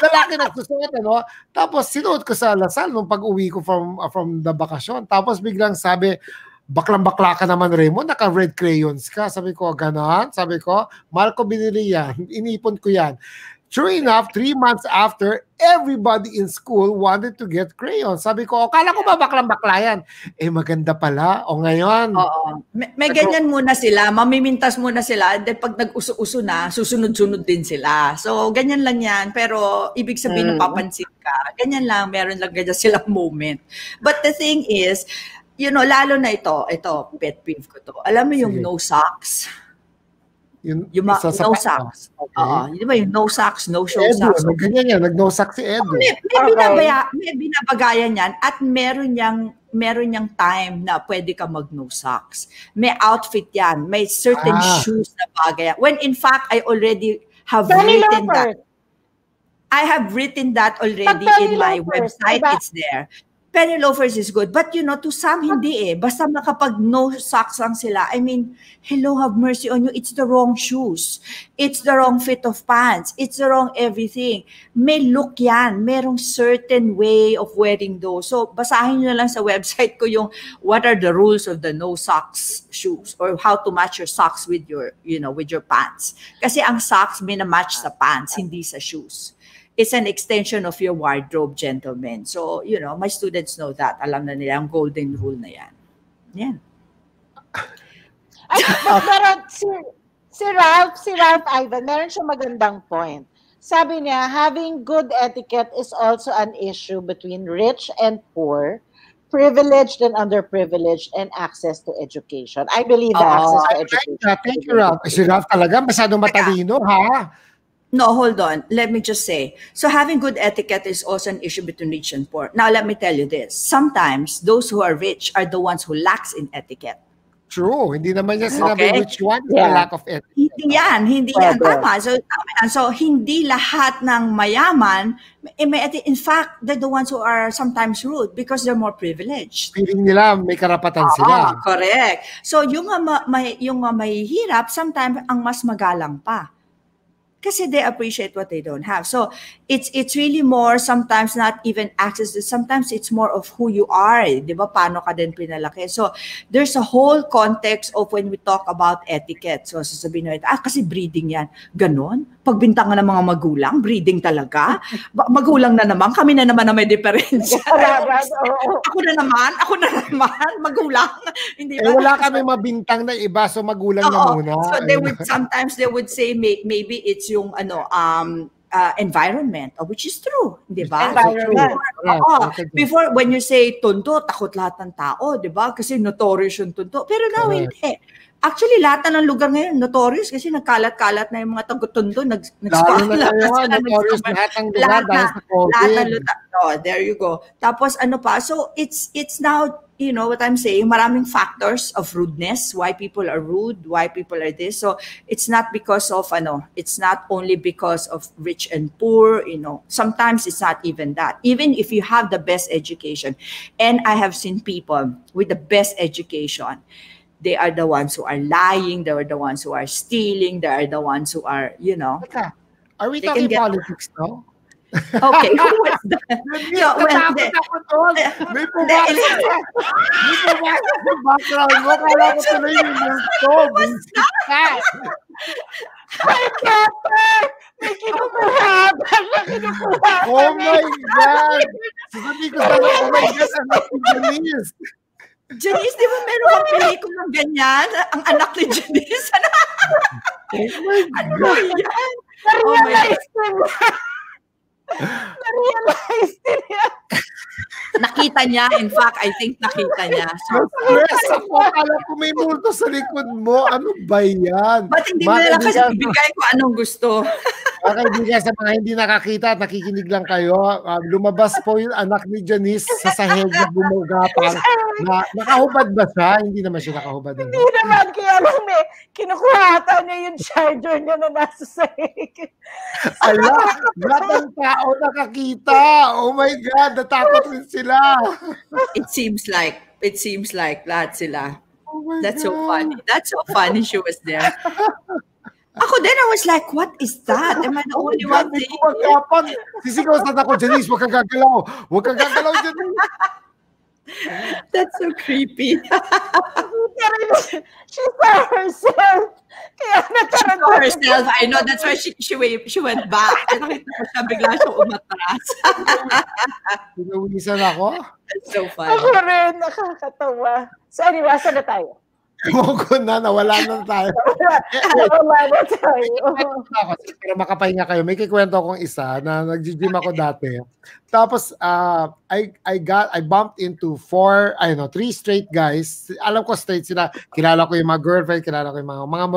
lalaki nagsusuot, ano? Tapos, sinuot ko sa Lasal nung pag-uwi ko from, uh, from the bakasyon. Tapos, biglang sabi, baklang-bakla ka naman, Raymond, naka-red crayons ka. Sabi ko, ganon. Sabi ko, mahal ko binili yan. Inipon ko yan. True enough, three months after, everybody in school wanted to get crayons. Sabi ko, o, kala ko ba baklang-bakla yan? Eh, maganda pala. O ngayon, Oo. May, may ganyan muna sila, mamimintas muna sila, and then pag nag-uso-uso na, susunod-sunod din sila. So, ganyan lang yan. Pero, ibig sabihin, Mm. napapansin ka. Ganyan lang, meron lang ganyan silang moment. But the thing is, you know, lalo na ito, ito, pet peeve ko to. Alam mo yung Sige. no socks? Yun, Yung ma- sa no sapatos. socks. Okay. Oo. Di ba yung no socks, no show Edu, socks? nag- ganyan yan, nag-no sack si Edu. May, may, Okay. binabaya, may binabagayan yan at meron niyang meron niyang time na pwede ka mag no socks. May outfit yan. May certain Ah. shoes na bagay. When in fact, I already have Penny written that. loafers. I have written that already Pag in my website. diba? It's there. Penny loafers is good. But you know, to some, hindi eh. Basta makapag no socks lang sila. I mean, hello, have mercy on you. It's the wrong shoes. It's the wrong fit of pants. It's the wrong everything. May look yan. Merong certain way of wearing those. So, basahin nyo na lang sa website ko yung what are the rules of the no socks shoes or how to match your socks with your, you know, with your pants. Kasi ang socks match sa pants, hindi sa shoes it's an extension of your wardrobe, gentlemen. So, you know, my students know that. Alam na nila ang golden rule na yan. Yan. Ay, but meron, si, si Ralph, si Ralph Ivan, meron siya magandang point. Sabi niya, having good etiquette is also an issue between rich and poor, privileged and underprivileged, and access to education. I believe Oo. access to I education. Thank you, Ralph. Si Ralph talaga, masyadong matalino, ha? No, hold on. Let me just say. So having good etiquette is also an issue between rich and poor. Now, let me tell you this. Sometimes those who are rich are the ones who lacks in etiquette. True. Hindi naman niya sinabi Okay. which one Yeah. lack of etiquette. Hindi yan, hindi yan. Pwede. Tama. So, tama yan. So, hindi lahat ng mayaman, eh, may eti- in fact, they're the ones who are sometimes rude because they're more privileged. Feeling nila may karapatan Oo, sila. correct. So yung mga ma- may, yung mga mahihirap, sometimes ang mas magalang pa. Kasi they appreciate what they don't have. So it's it's really more sometimes not even access to sometimes it's more of who you are, eh, 'di ba? Paano ka din pinalaki. So there's a whole context of when we talk about etiquette. So sasabihin natin, ah kasi breeding 'yan. Ganon. Pagbintangan ng mga magulang, breeding talaga. Ba- magulang na naman, kami na naman na may diferensya. Ako na naman, ako na naman, magulang. Hindi Eh, wala kami mabintang na iba, so magulang na Oo. muna. So they would sometimes they would say may, maybe it's yung ano um uh, environment, uh, which is true, 'di ba? Environment. Oo. okay, good. Before when you say tondo, takot lahat ng tao, 'di ba? Kasi notorious yung tondo. Pero now Correct. hindi. Actually, lahat na ng lugar ngayon notorious kasi nagkalat-kalat na yung mga taga-tondo, nag Lalo na tayo, notorious lahat ng lugar Lahat dahil na- sa lahat COVID. ng lugar. Oh, there you go. Tapos ano pa? So it's it's now you know what I'm saying, maraming factors of rudeness, why people are rude, why people are this. So it's not because of ano, it's not only because of rich and poor, you know. Sometimes it's not even that. Even if you have the best education, and I have seen people with the best education, they are the ones who are lying, they are the ones who are stealing, they are the ones who are, you know. Teka, are we talking get- politics now? Okay, who was that? Hindi, No, well, natakot hindi. ako doon. May pumasok Hindi, May pumasok sa background mo. Kala ko tuloy yung gusto. Basic ka. Ay, Pepe! May kinukuhaban na kinukuhaban. Oh my God! Sasabihin ko sa oh my God, anak ni Janice. Janice, di ba meron kang pelikulang ganyan? Ang anak ni Janice? Ano, Oh my ano God. yan? Oh my God. Na-realize niya. Nakita niya. In fact, I think nakita niya. So, Na-stress ako. Kala ko may multo sa likod mo. Ano ba yan? ba't hindi mo na lang kasi Mga- ibigay ko anong gusto? Mga kaibigan, sa mga hindi nakakita at nakikinig lang kayo, uh, lumabas po yung anak ni Janice sa sahig na bumugapang. Na, nakahubad ba siya? Hindi naman siya nakahubad. Hindi ano? naman, kaya lang eh, kinukuhata niya yung charger niya na nasa sahig. Ala, lahat ng tao nakakita. Oh my God, natakot rin sila. It seems like, it seems like lahat sila. Oh my That's God. so funny. That's so funny she was there. Ako then I was like, what is that? Am I the Oh only God, one seeing it? kumagapang. Sisigaw sa ako, Janice, huwag kang gagalaw. Huwag kang gagalaw, Janice. That's so creepy. She saw herself. Kaya She saw herself. I know that's why she she went, she went back. And nakita ko siya bigla siya umatras. Pinawisan ako. That's so Ako funny. rin, nakakatawa. So anyway, asan na tayo? Ewan ko na, nawala na tayo. Wala na tayo. pero makapahinga kayo. May kikwento akong isa na nag-gym ako dati. Tapos, uh, I, I got, I bumped into four, I know, three straight guys. Alam ko straight sila. Kilala ko yung mga girlfriend, kilala ko yung mga, mga,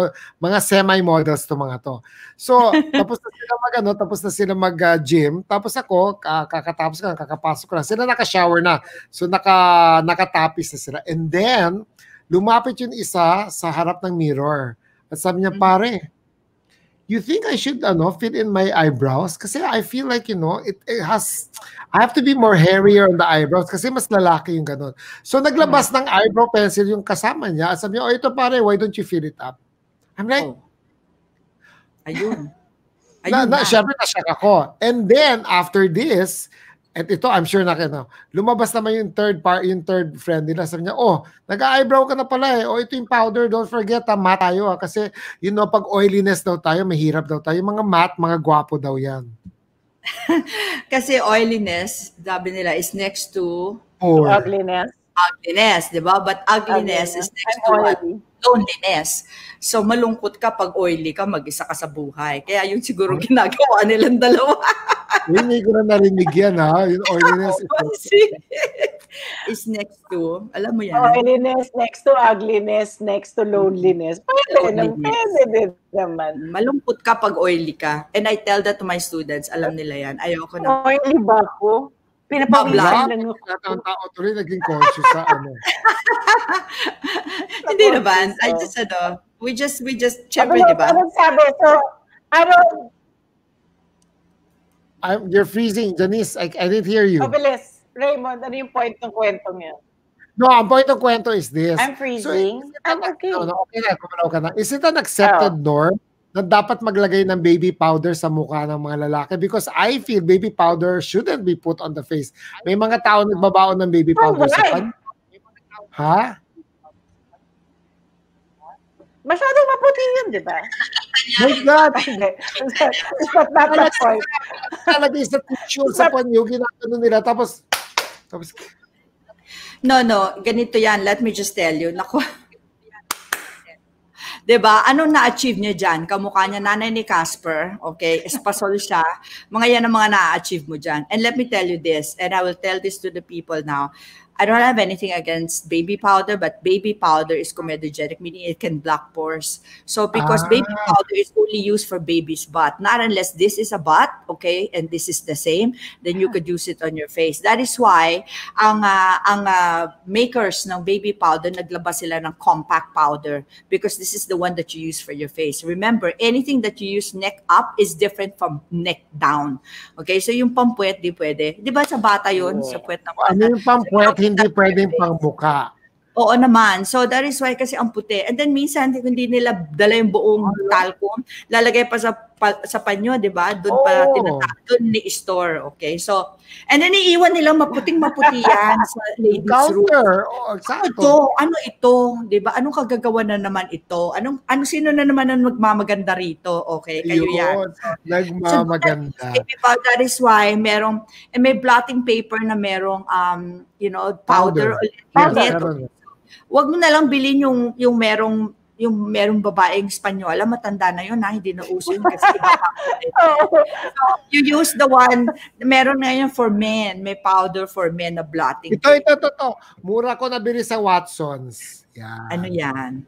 mga semi-models to mga to. So, tapos na sila mag, ano, tapos na sila mag-gym. tapos ako, ka- kakatapos ko lang, kakapasok ko lang. Sila naka-shower na. So, naka, nakatapis na sila. And then, lumapit yung isa sa harap ng mirror. At sabi niya, pare, you think I should ano fit in my eyebrows kasi I feel like you know it, it has I have to be more hairier on the eyebrows kasi mas lalaki yung ganun. So naglabas ng eyebrow pencil yung kasama niya at sabi niya, oh ito pare, why don't you fill it up? I'm like, Oh. Ayun. na, Ayun na, na. syempre na-shock ako. And then after this, at ito I'm sure na kino, lumabas naman yung third part, yung third friend nila. Sabi niya, oh, nag-eyebrow ka na pala eh. Oh, ito yung powder, don't forget, ha, matte tayo ha. Kasi, you know, pag oiliness daw tayo, mahirap daw tayo. Yung mga matte, mga gwapo daw yan. Kasi oiliness, sabi nila, is next to Or, Ugliness. ugliness, di ba? But ugliness is next to I'm what? oily. loneliness. So malungkot ka pag oily ka, mag-isa ka sa buhay. Kaya yun siguro ginagawa nilang dalawa. hindi ko na narinig yan ha. Yung oiliness. Kasi is next to, alam mo yan. Oiliness next to ugliness, next to loneliness. Pwede, naman, pwede naman. Malungkot ka pag oily ka. And I tell that to my students, alam nila yan. Ayoko na. Oily ba ako? Pinapawisan lang ako. Lahat ng tao tuloy naging conscious sa ano. Hindi naman. I just, ano, we just, we just, syempre, Ano- di ba? Anong sabi? So, ano, I'm, you're freezing, Janice. I, I didn't hear you. mabilis. Raymond, ano yung point ng kwento niya? No, ang point ng kwento is this. I'm freezing. I'm okay. No, no, okay na, kumalaw ka na. Is it an accepted norm na dapat maglagay ng baby powder sa mukha ng mga lalaki? Because I feel baby powder shouldn't be put on the face. May mga tao nagbabaon ng baby powder sa why? pan. Ha? Masyadong maputi yun, di ba? My God! Hindi. It's not that the point. Talagay sa tissue, sa panyo, ginagano nila. Tapos, tapos, No, no, ganito yan. Let me just tell you. Naku. 'Di ba? Anong na-achieve niya diyan? Kamukha niya nanay ni Casper, okay? Espasol siya. Mga yan ang mga na-achieve mo diyan. And let me tell you this, and I will tell this to the people now. I don't have anything against baby powder, but baby powder is comedogenic, meaning it can block pores. So because Ah. baby powder is only used for baby's butt, not unless this is a butt, okay, and this is the same, then you could use it on your face. That is why ang ah, ang ah, makers ng baby powder naglabas sila ng compact powder because this is the one that you use for your face. Remember, anything that you use neck up is different from neck down. Okay? So yung pampuwet di pwede. 'Di ba sa bata 'yun, sa puwet ng bata? ano yung pampuwet, hindi pwedeng pang mukha. Oo naman. So that is why kasi ang puti. And then minsan hindi nila dala yung buong talcum, lalagay pa sa pa, sa panyo, 'di ba? Doon pa Oh. tinata doon ni store, okay? So and then iiwan nila maputing maputi yan sa ladies room. Counter. Oh, Ano exacto. ito? Ano ito? 'Di ba? Anong kagagawa na naman ito? Anong ano sino na naman ang magmamaganda rito? Okay, kayo yan. Yun. Nagmamaganda. Baby powder, that is why merong eh, may blotting paper na merong um, you know, powder, Powder. ulit. Meron. Wag mo na lang bilhin yung yung merong yung merong babaeng Espanyola, matanda na yun ha, hindi na uso yun kasi iba pa. Oo. You use the one, meron ngayon for men, may powder for men na blotting. Ito, ito, ito, ito. Mura ko nabili sa Watsons. Yan. Ano yan?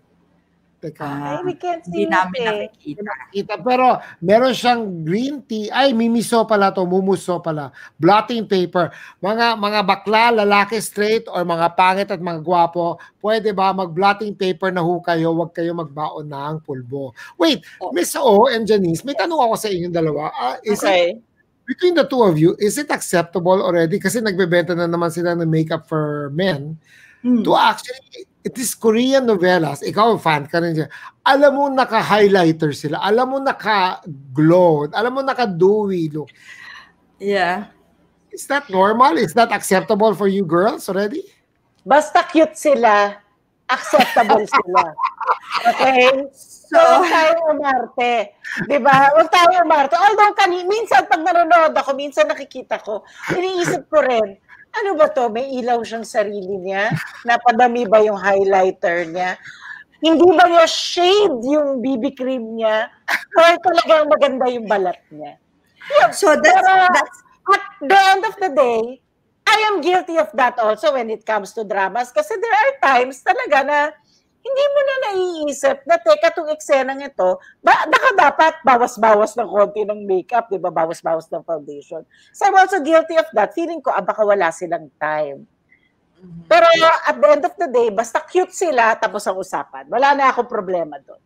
Teka. Ay, we can't Hindi see namin it eh. nakikita. Kita, pero meron siyang green tea. Ay, mimiso pala to, mumuso pala. Blotting paper. Mga mga bakla, lalaki straight or mga pangit at mga gwapo, pwede ba mag-blotting paper na ho kayo, wag kayo magbaon ng pulbo. Wait, Oh. Miss O and Janice, may tanong ako sa inyong dalawa. Ah, is it, Okay. between the two of you, is it acceptable already? Kasi nagbebenta na naman sila ng makeup for men. Hmm. To actually, it is Korean novelas. Ikaw, fan ka rin dyan. Alam mo, naka-highlighter sila. Alam mo, naka-glow. Alam mo, naka-dewy look. Yeah. Is that normal? Is that acceptable for you girls already? Basta cute sila, acceptable sila. Okay? So, huwag tayong umarte. Di ba? Huwag tayong umarte. Although, kani, minsan pag nanonood ako, minsan nakikita ko, iniisip ko rin, ano ba to? May ilaw siyang sarili niya? Napadami ba yung highlighter niya? Hindi ba niya shade yung BB cream niya? Or talagang maganda yung balat niya? so that's, Pero that's at the end of the day, I am guilty of that also when it comes to dramas kasi there are times talaga na hindi mo na naiisip na teka itong eksenang ito, ba, baka dapat bawas-bawas ng konti ng makeup, di ba? Bawas-bawas ng foundation. So I'm also guilty of that. Feeling ko, ah, baka wala silang time. Pero at the end of the day, basta cute sila, tapos ang usapan. Wala na akong problema doon.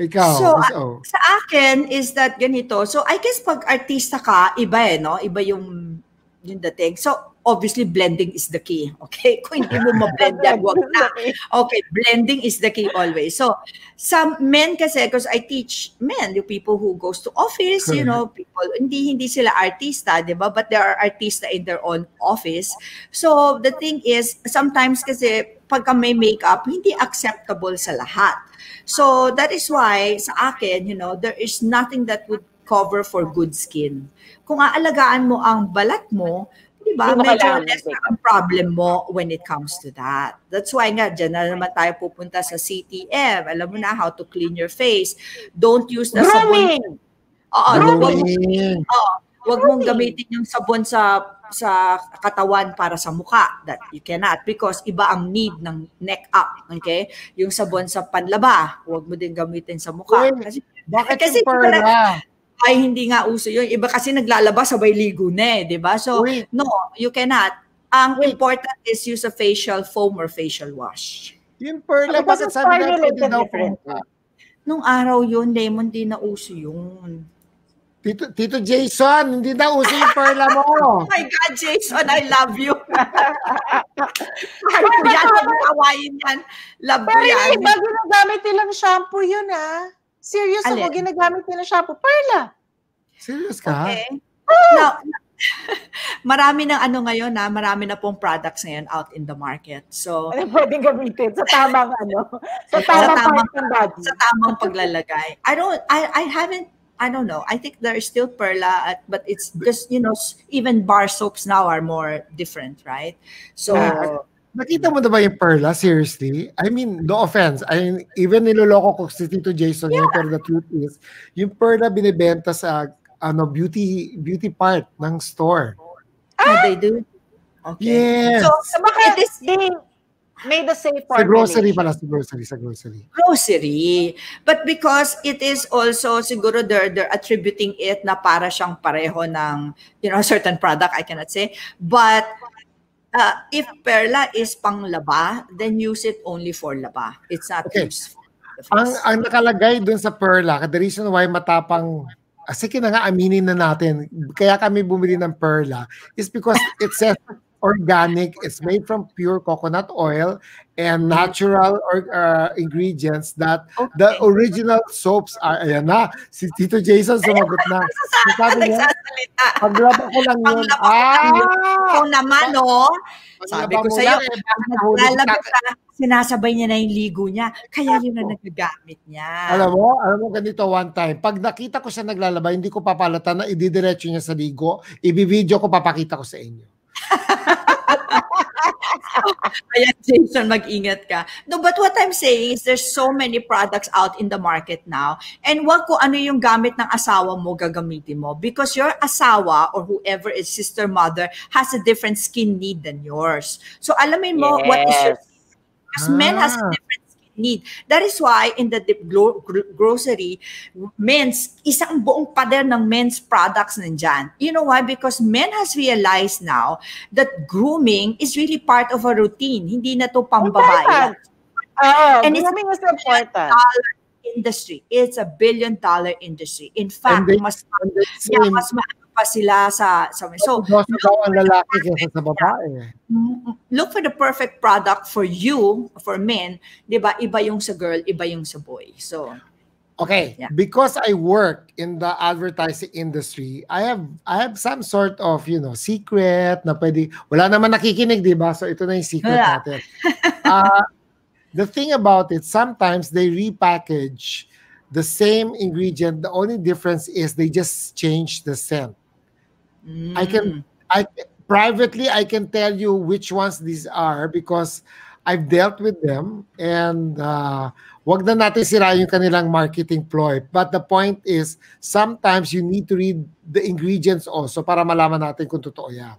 Ikaw, So, Miss O. sa akin is that ganito. So I guess pag artista ka, iba eh, no? Iba yung yung dating. So obviously blending is the key. Okay? Kung hindi mo ma-blend yan, wag na. Okay, blending is the key always. So, some men kasi, because I teach men, the people who goes to office, you know, people, hindi hindi sila artista, di ba? But they are artista in their own office. So, the thing is, sometimes kasi, pagka may makeup, hindi acceptable sa lahat. So, that is why, sa akin, you know, there is nothing that would cover for good skin. Kung aalagaan mo ang balat mo, di ba, medyo less ng ang problem mo when it comes to that. That's why nga, dyan na naman tayo pupunta sa CTM. Alam mo na how to clean your face. Don't use the sabon. Grooming! Oo, wag, Grooming. wag mong gamitin yung sabon sa sa katawan para sa mukha that you cannot because iba ang need ng neck up okay yung sabon sa panlaba wag mo din gamitin sa mukha Uy, kasi Bakit Kasi yung perla? Ay hindi nga uso yun. Iba kasi naglalaba sabay ligo na eh, 'di ba? So Uy. no, you cannot. Ang Wait. important is use a facial foam or facial wash. Yung perla, Because bakit sabi na pwede daw pumunta? Nung araw yun, lemon din na uso yun. Tito, Tito Jason, hindi na uso yung perla mo. Oh my God, Jason, I love you. Ko yan, huwag mong awayin yan. Love ko Pero yung yan. iba ginagamit nilang shampoo yun ah. Serious ako, Alin? ginagamit nilang shampoo. Perla. Serious ka? Okay. Now, marami ng ano ngayon na, marami na pong products ngayon out in the market. So, Ano pwedeng gamitin sa tamang ano, sa Sa tamang tamang- part ng body. sa tamang paglalagay. I don't I I haven't I don't know. I think there is still perla at, but it's just you know even bar soaps now are more different, right? So Yeah. Nakita mo na ba yung perla? Seriously? I mean, no offense. I mean, even niloloko ko si Tito Jason yun, pero the truth is, yung perla binibenta sa ano beauty beauty part ng store. oh, they do. Okay. Yes. So baka it is they made the safe sa grocery pala, sa grocery, sa grocery. grocery. But because it is also siguro they're they're attributing it na para siyang pareho ng you know certain product I cannot say. But uh, if perla is pang laba, then use it only for laba. It's not Okay. used for Ang ang nakalagay dun sa perla, the reason why matapang ah, sige na nga aminin na natin, kaya kami bumili ng perla is because it says organic, it's made from pure coconut oil and natural or uh, ingredients that the original soaps are ayan na si Tito Jason sumagot na sabi niya paglaba ko lang yun ah Ikaw naman, no? Sabi ko sa'yo, eh, Lalabas ka? na, sinasabay niya na yung ligo niya. Kaya yun na nagagamit niya. Alam mo, alam mo ganito one time, pag nakita ko siya naglalaba, hindi ko papalata na ididiretso niya sa ligo, ibibideo ko, papakita ko sa inyo. Kaya Jason, mag-ingat ka. No, but what I'm saying is there's so many products out in the market now. And wag ko ano yung gamit ng asawa mo gagamitin mo. Because your asawa or whoever is sister, mother has a different skin need than yours. So alamin mo what is your Yes. Because men has a Ah. different need. That is why in the gro- grocery, men's, isang buong pader ng men's products nandyan. You know why? Because men has realized now that grooming is really part of a routine. Hindi na to pambabae. Oh, and grooming is important industry. It's a billion dollar industry. In fact, they, mas yeah, mas pa sila sa sa so ang lalaki kaysa sa babae. Look for the perfect product for you, for men, 'di ba? Iba yung sa girl, iba yung sa boy. So Okay, yeah. because I work in the advertising industry, I have I have some sort of, you know, secret na pwede wala naman nakikinig, 'di ba? So ito na yung secret yeah. natin. uh, the thing about it, sometimes they repackage the same ingredient. The only difference is they just change the scent. Mm. I can mm. I privately I can tell you which ones these are because I've dealt with them and uh, wag na natin sira yung kanilang marketing ploy. But the point is, sometimes you need to read the ingredients also para malaman natin kung totoo yan.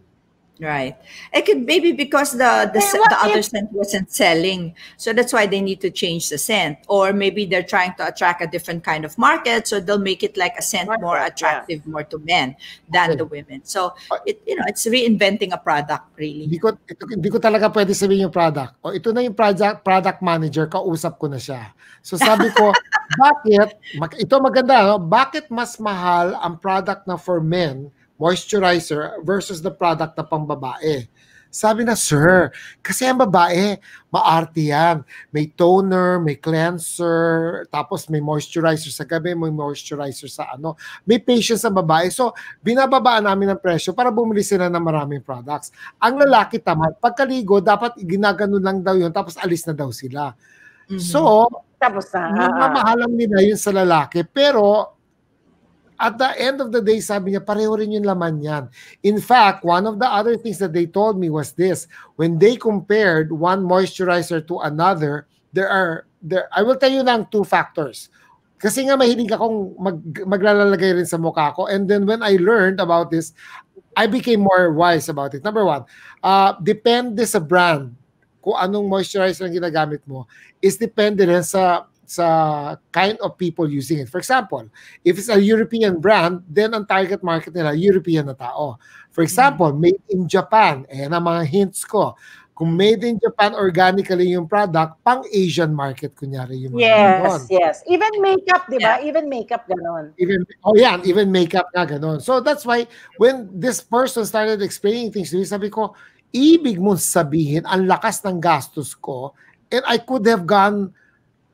Right. It could maybe because the the, the other scent wasn't selling, so that's why they need to change the scent. Or maybe they're trying to attract a different kind of market, so they'll make it like a scent market, more attractive yeah. more to men than okay. the women. So it you know it's reinventing a product really. Hindi ko ito, hindi ko talaga pwede sabihin yung product. O ito na yung product product manager, kausap ko na siya. So sabi ko, bakit ito maganda, no? Bakit mas mahal ang product na for men? Moisturizer versus the product na pambabae. Sabi na, sir, kasi ang babae, maarte yan. May toner, may cleanser, tapos may moisturizer sa gabi, may moisturizer sa ano. May patience sa babae. So, binababaan namin ang presyo para bumili sila ng maraming products. Ang lalaki tamad, pagkaligo, dapat ginagano lang daw yun, tapos alis na daw sila. Mm-hmm. So, tapos na. Mamahalang nila yun sa lalaki. Pero, at the end of the day, sabi niya, pareho rin yung laman yan. In fact, one of the other things that they told me was this. When they compared one moisturizer to another, there are, there, I will tell you lang two factors. Kasi nga mahilig akong mag, maglalagay rin sa mukha ko. And then when I learned about this, I became more wise about it. Number one, uh, depende sa brand kung anong moisturizer ang ginagamit mo is depende rin sa sa kind of people using it. For example, if it's a European brand, then ang target market nila, European na tao. For example, mm-hmm. made in Japan, eh na mga hints ko. Kung made in Japan organically yung product, pang Asian market kunyari yung mga Yes, ganon. yes. Even makeup, di ba? Yeah. Even makeup ganon. Even, oh yeah, even makeup nga ganon. So that's why when this person started explaining things to me, sabi ko, ibig mong sabihin, ang lakas ng gastos ko, and I could have gone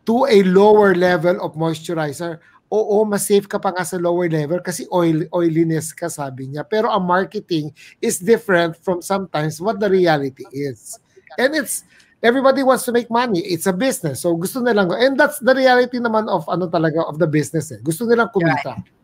to a lower level of moisturizer, oo, mas safe ka pa nga sa lower level kasi oil, oiliness ka, sabi niya. Pero ang marketing is different from sometimes what the reality is. And it's, everybody wants to make money. It's a business. So gusto nilang, and that's the reality naman of ano talaga, of the business eh. Gusto nilang kumita. Right.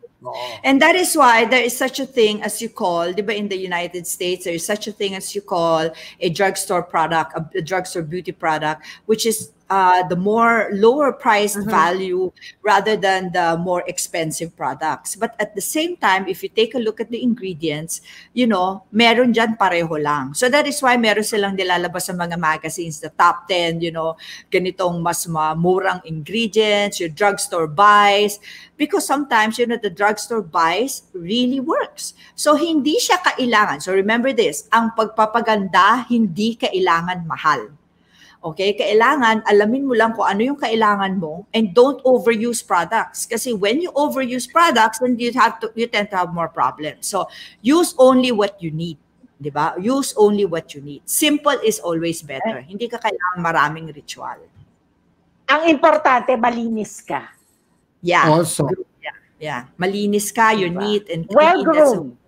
And that is why there is such a thing as you call, diba, in the United States, there is such a thing as you call a drugstore product, a, a drugstore beauty product, which is uh, the more lower price mm-hmm. value rather than the more expensive products. But at the same time, if you take a look at the ingredients, you know, meron dyan pareho lang. So that is why meron silang nilalabas sa mga magazines, the top 10, you know, ganitong mas murang ingredients, your drugstore buys. Because sometimes, you know, the drugstore buys really works. So hindi siya kailangan. So remember this, ang pagpapaganda hindi kailangan mahal Okay? Kailangan, alamin mo lang kung ano yung kailangan mo and don't overuse products. Kasi when you overuse products, then you have to, you tend to have more problems. So, use only what you need. Di ba? Use only what you need. Simple is always better. Eh. Hindi ka kailangan maraming ritual. Ang importante, malinis ka. Yeah. Also. Yeah. yeah. Malinis ka, you're diba? neat and clean. Well-groomed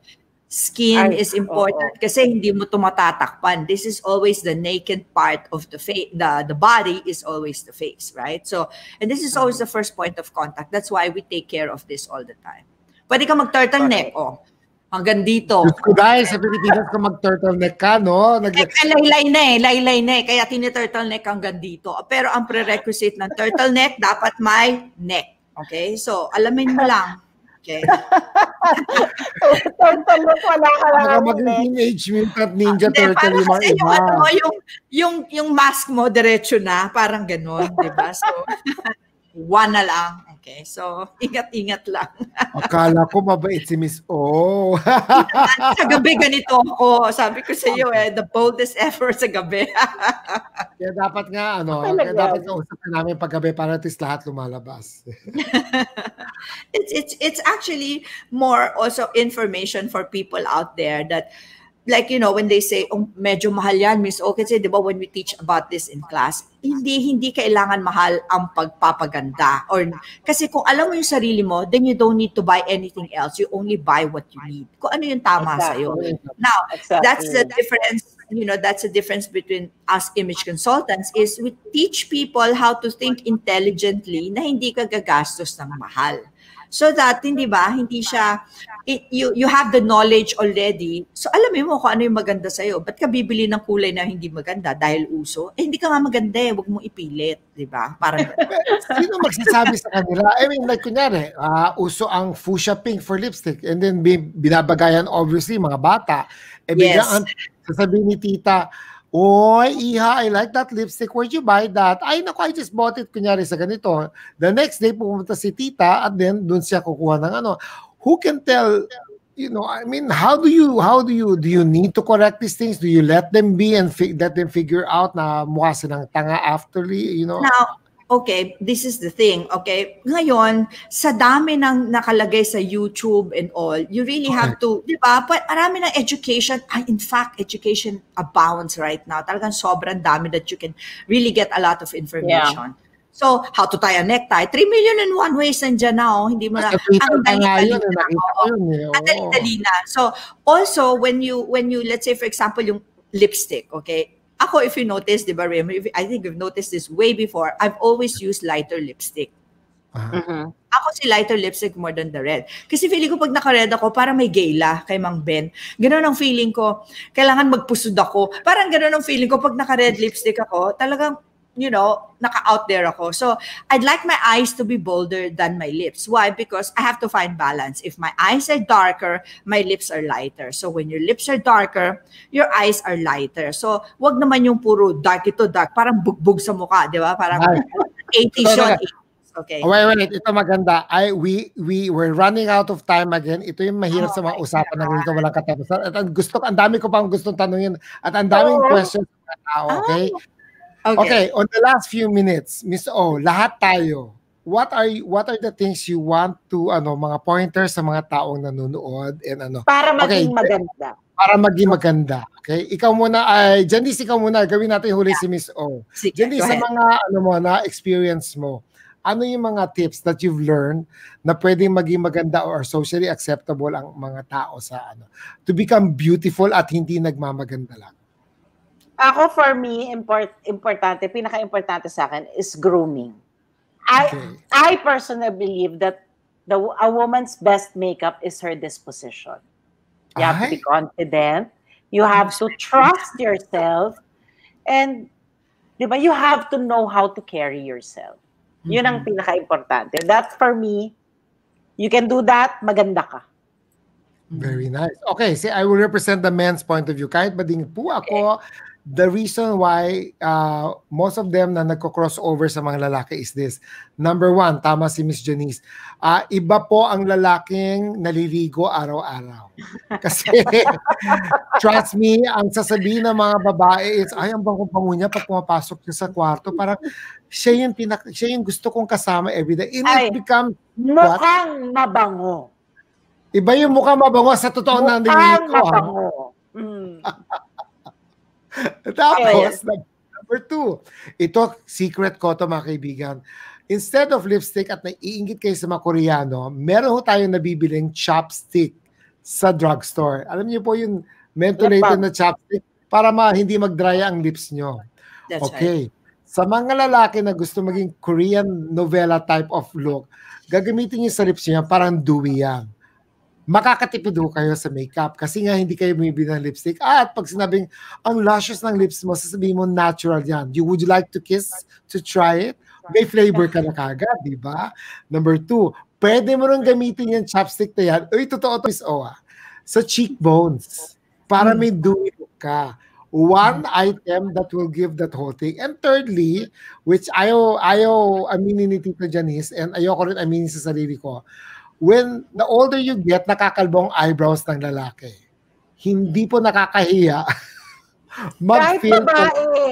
skin Ay, is important oo. kasi hindi mo tumatatakpan. This is always the naked part of the face. The, the body is always the face, right? So, and this is always the first point of contact. That's why we take care of this all the time. Pwede ka mag-turtleneck, okay. oh. Hanggang dito. Diyos ko dahil sa Pilipinas ka mag-turtleneck ka, no? Nag- eh, laylay na eh, laylay na eh. Kaya tini-turtleneck hanggang dito. Pero ang prerequisite ng turtleneck, dapat may neck. Okay? So, alamin mo lang Okay. turtle look, wala ka lang. Baka maging teenage mutant ninja Hindi, turtle parang yung mga kasi yung, ano yung, yung, yung mask mo, diretso na. Parang ganun, di ba? So, one na lang. Okay, so ingat-ingat lang. Akala ko mabait si Miss O. sa gabi ganito ako. Sabi ko sa iyo eh, the boldest effort sa gabi. Kaya dapat nga, ano, kaya dapat kausapin namin paggabi para at least lahat lumalabas. it's it's it's actually more also information for people out there that like you know when they say oh, medyo mahal yan Miss O kasi 'di ba when we teach about this in class hindi hindi kailangan mahal ang pagpapaganda or kasi kung alam mo yung sarili mo then you don't need to buy anything else. You only buy what you need. Kung ano yung tama sa iyo now Exactly. that's the difference you know that's the difference between us image consultants is we teach people how to think intelligently na hindi ka gagastos ng mahal so that hindi ba hindi siya it, you you have the knowledge already. So alam mo kung ano yung maganda sa iyo ba't ka bibili ng kulay na hindi maganda dahil uso? Eh hindi ka nga maganda eh. Wag mo ipilit di ba? Parang Sino magsasabi sa kanila? I mean, like, kunyari, ah, uso ang fuchsia pink for lipstick. And then bi- binabagayan, obviously, mga bata. Eh, Yes. biglaan, sasabihin ni tita, Oy, Iha, I like that lipstick. Where'd you buy that? Ay, naku, I just bought it, kunyari, sa ganito. The next day, pumunta si tita at then doon siya kukuha ng ano. Who can tell, you know, I mean, how do you, how do you, do you need to correct these things? Do you let them be and let them figure out na mukha silang tanga afterly, you know? Now, okay, this is the thing, okay? Ngayon, sa dami ng nakalagay sa YouTube and all, you really have to, di ba? Pa- Marami ng education. Ah, in fact, education abounds right now. Talagang sobrang dami that you can really get a lot of information. So, how to tie a necktie. 3 million and one ways nandiyan na, oh. Hindi mo na. Sa Twitter ang dali-dali eh, na, eh. Ang dali-dali na. So, also, when you, when you, let's say, for example, yung lipstick, okay? Ako, if you notice, di ba, Rem, if, I think you've noticed this way before, I've always used lighter lipstick. Mhm. Ako si lighter lipstick more than the red. Kasi feeling ko pag naka-red ako, para may gala kay Mang Ben. Ganun ang feeling ko. Kailangan magpusod ako. Parang ganun ang feeling ko pag naka-red lipstick ako. Talagang, you know, naka-out there ako. So, I'd like my eyes to be bolder than my lips. Why? Because I have to find balance. If my eyes are darker, my lips are lighter. So, when your lips are darker, your eyes are lighter. So, wag naman yung puro dark ito dark. Parang bugbog sa mukha, di ba? Parang Ay. 80s yun. Totoo. Okay. Wait, wait, ito maganda. I we we were running out of time again. Ito yung mahirap sa mga usapan na ganito walang katapusan. At ang gusto ang dami ko pang gustong tanungin at ang daming Oo. questions sa mga tao, okay? Okay. On the last few minutes, Miss O, lahat tayo. What are you, what are the things you want to ano mga pointers sa mga taong nanonood and ano Para maging Okay. maganda. para maging maganda. Okay? Ikaw muna ay Janice, ikaw muna gawin natin huli si Miss O. Sige, sa mga ano mo na experience mo, ano yung mga tips that you've learned na pwedeng maging maganda or socially acceptable ang mga tao sa ano to become beautiful at hindi nagmamaganda lang. Ako, for me, import, importante, pinaka-importante sa akin is grooming. I, Okay. I personally believe that the a woman's best makeup is her disposition. You have to be Ay. confident. You have to trust yourself. And, di ba, you have to know how to carry yourself. Yun ang Mhm. pinaka-importante. That for me, you can do that, maganda ka. Very nice. Okay, see, I will represent the men's point of view. Kahit ba din po ako, the reason why uh, most of them na nagko-crossover sa mga lalaki is this. Number one, tama si Miss Janice. Ah, iba po ang lalaking naliligo araw-araw. Kasi, trust me, ang sasabihin ng mga babae is, ay, ang bango-bango niya pag pumapasok siya sa kwarto. Parang, siya yung, pinak- siya yung gusto kong kasama everyday. And Ay. it becomes, Mukhang mabango. iba yung mukha mabango sa totoo na Mukhang naliligo. ah. mabango. Mm. Tapos, number two, ito, secret ko to mga kaibigan. Instead of lipstick at naiingit kayo sa mga Koreano, meron ho tayong nabibiling chopstick sa drugstore. Alam niyo po yung mentholated na chopstick para ma hindi mag-dry ang lips nyo. That's right. okay. Sa mga lalaki na gusto maging Korean novela type of look, gagamitin niyo sa lips niyo yan, parang dewy yan. Makakatipid ho kayo sa makeup kasi nga hindi kayo bumibili ng lipstick. At pag sinabing, ang luscious ng lips mo, sasabihin mo natural yan. You, would you like to kiss to try it? May flavor ka na kagad, di ba? Number two, pwede mo rin gamitin yung chopstick na yan. Uy, totoo to, Miss Owa. Sa cheekbones. Para may dewy look ka. One item that will give that whole thing. And thirdly, which ayaw, ayaw aminin ni Tito Janice and ayoko rin aminin sa sarili ko, when the older you get, nakakalbong eyebrows ng lalaki. Hindi po nakakahiya. Mag-feel kahit babae.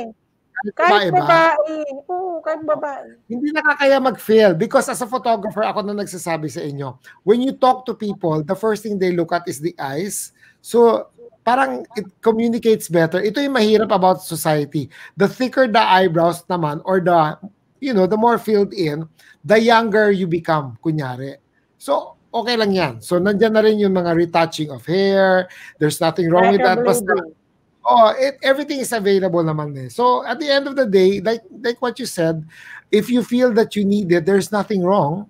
Kahit babae. Oo, kahit babae. Hindi nakakaya mag-fail because as a photographer, ako na nagsasabi sa inyo, when you talk to people, the first thing they look at is the eyes. So, parang it communicates better. Ito yung mahirap about society. The thicker the eyebrows naman or the, you know, the more filled in, the younger you become, kunyari. So, okay lang yan. So, nandyan na rin yung mga retouching of hair. There's nothing wrong with that. Basta, oh, it, everything is available naman eh. So, at the end of the day, like, like what you said, if you feel that you need it, there's nothing wrong.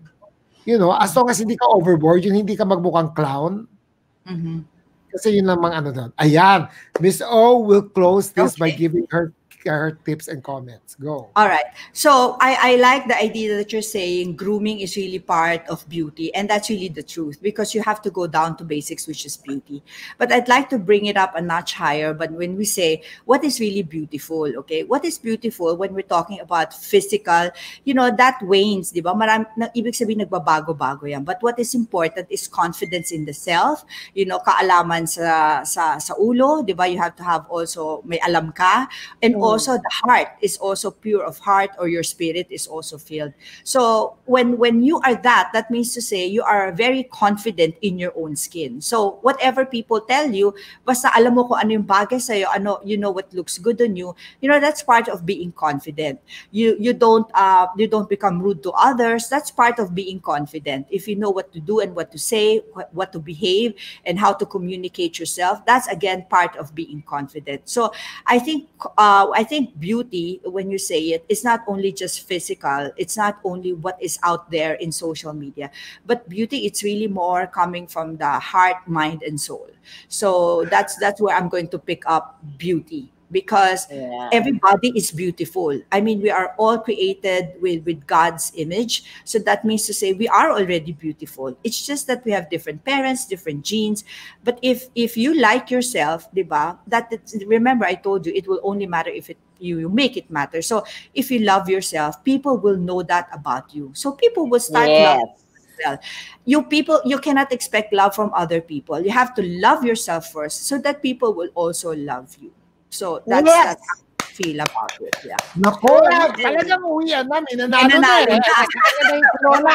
You know, as long as hindi ka overboard, yung hindi ka magmukhang clown, mm-hmm kasi yun namang ano doon. Ayan, Miss O will close this okay. by giving her her tips and comments. Go. All right. So I, I like the idea that you're saying grooming is really part of beauty. And that's really the truth because you have to go down to basics, which is beauty. But I'd like to bring it up a notch higher. But when we say what is really beautiful, okay, what is beautiful when we're talking about physical, you know, that wanes, di ba? Maram, na, ibig sabihin nagbabago-bago yan. But what is important is confidence in the self, you know, kaalaman sa, sa, sa ulo, di ba? You have to have also, may alam ka. And mm also the heart is also pure of heart or your spirit is also filled. So when when you are that that means to say you are very confident in your own skin. So whatever people tell you basta alam mo kung ano yung bagay sa iyo ano you know what looks good on you you know that's part of being confident. You you don't uh you don't become rude to others. That's part of being confident. If you know what to do and what to say what, what to behave and how to communicate yourself that's again part of being confident. So i think uh, I think beauty, when you say it, is not only just physical. It's not only what is out there in social media, but beauty. It's really more coming from the heart, mind, and soul. So that's that's where I'm going to pick up beauty because yeah. everybody is beautiful. I mean, we are all created with, with God's image. So that means to say we are already beautiful. It's just that we have different parents, different genes. But if if you like yourself, diba, that remember I told you it will only matter if it you, you make it matter. So if you love yourself, people will know that about you. So people will start yes. loving well. You people, you cannot expect love from other people. You have to love yourself first so that people will also love you. So that's, yes. that's feel about it. Yeah. Nako, talagang uwian na. Minanalo na eh. Corona.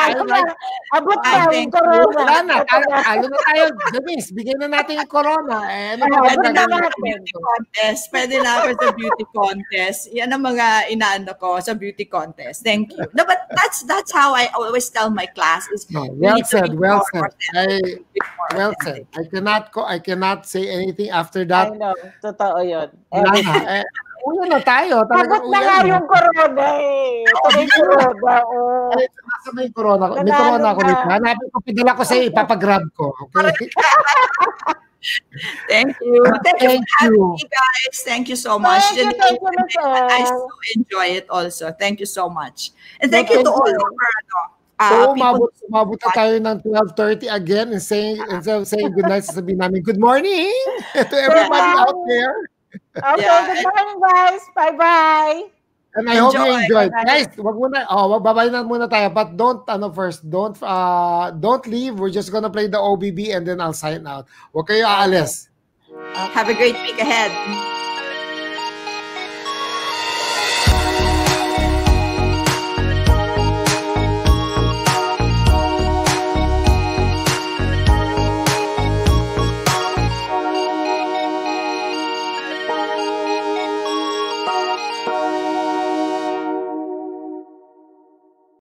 Abot na yung corona. Wala na. Talo na tayo. Denise, bigay na natin yung corona. Eh, ano ba Pwede na beauty contest. Pwede na ako sa beauty contest. Yan ang mga inaano ko sa beauty contest. Thank you. No, but that's that's how I always tell my class is no, well said, well said. I, well said. I cannot I cannot say anything after that. I know. Totoo yun. Wala ulan na tayo. Pagod na nga yung corona eh. Ito may corona. Oh. Ay, nasa may corona. May corona ako dito. Hanapin ko, padala ko sa iyo, ipapagrab ko. Okay? thank you. Thank, thank you, you. guys. Thank you so much. Thank you, thank you, I so enjoy it also. Thank you so much. And thank, thank you to all of our Uh, so, umabot, umabot na tayo ng 12.30 again and saying, instead of saying good night, sasabihin namin, good morning to everybody yeah. out there. Okay, yeah. good morning guys. Bye-bye. And I Enjoy. hope you enjoyed. Guys, wag muna, oh, babay na muna tayo. But don't, ano first, don't, uh, don't leave. We're just gonna play the OBB and then I'll sign out. Huwag kayo aalis. Have a great week ahead.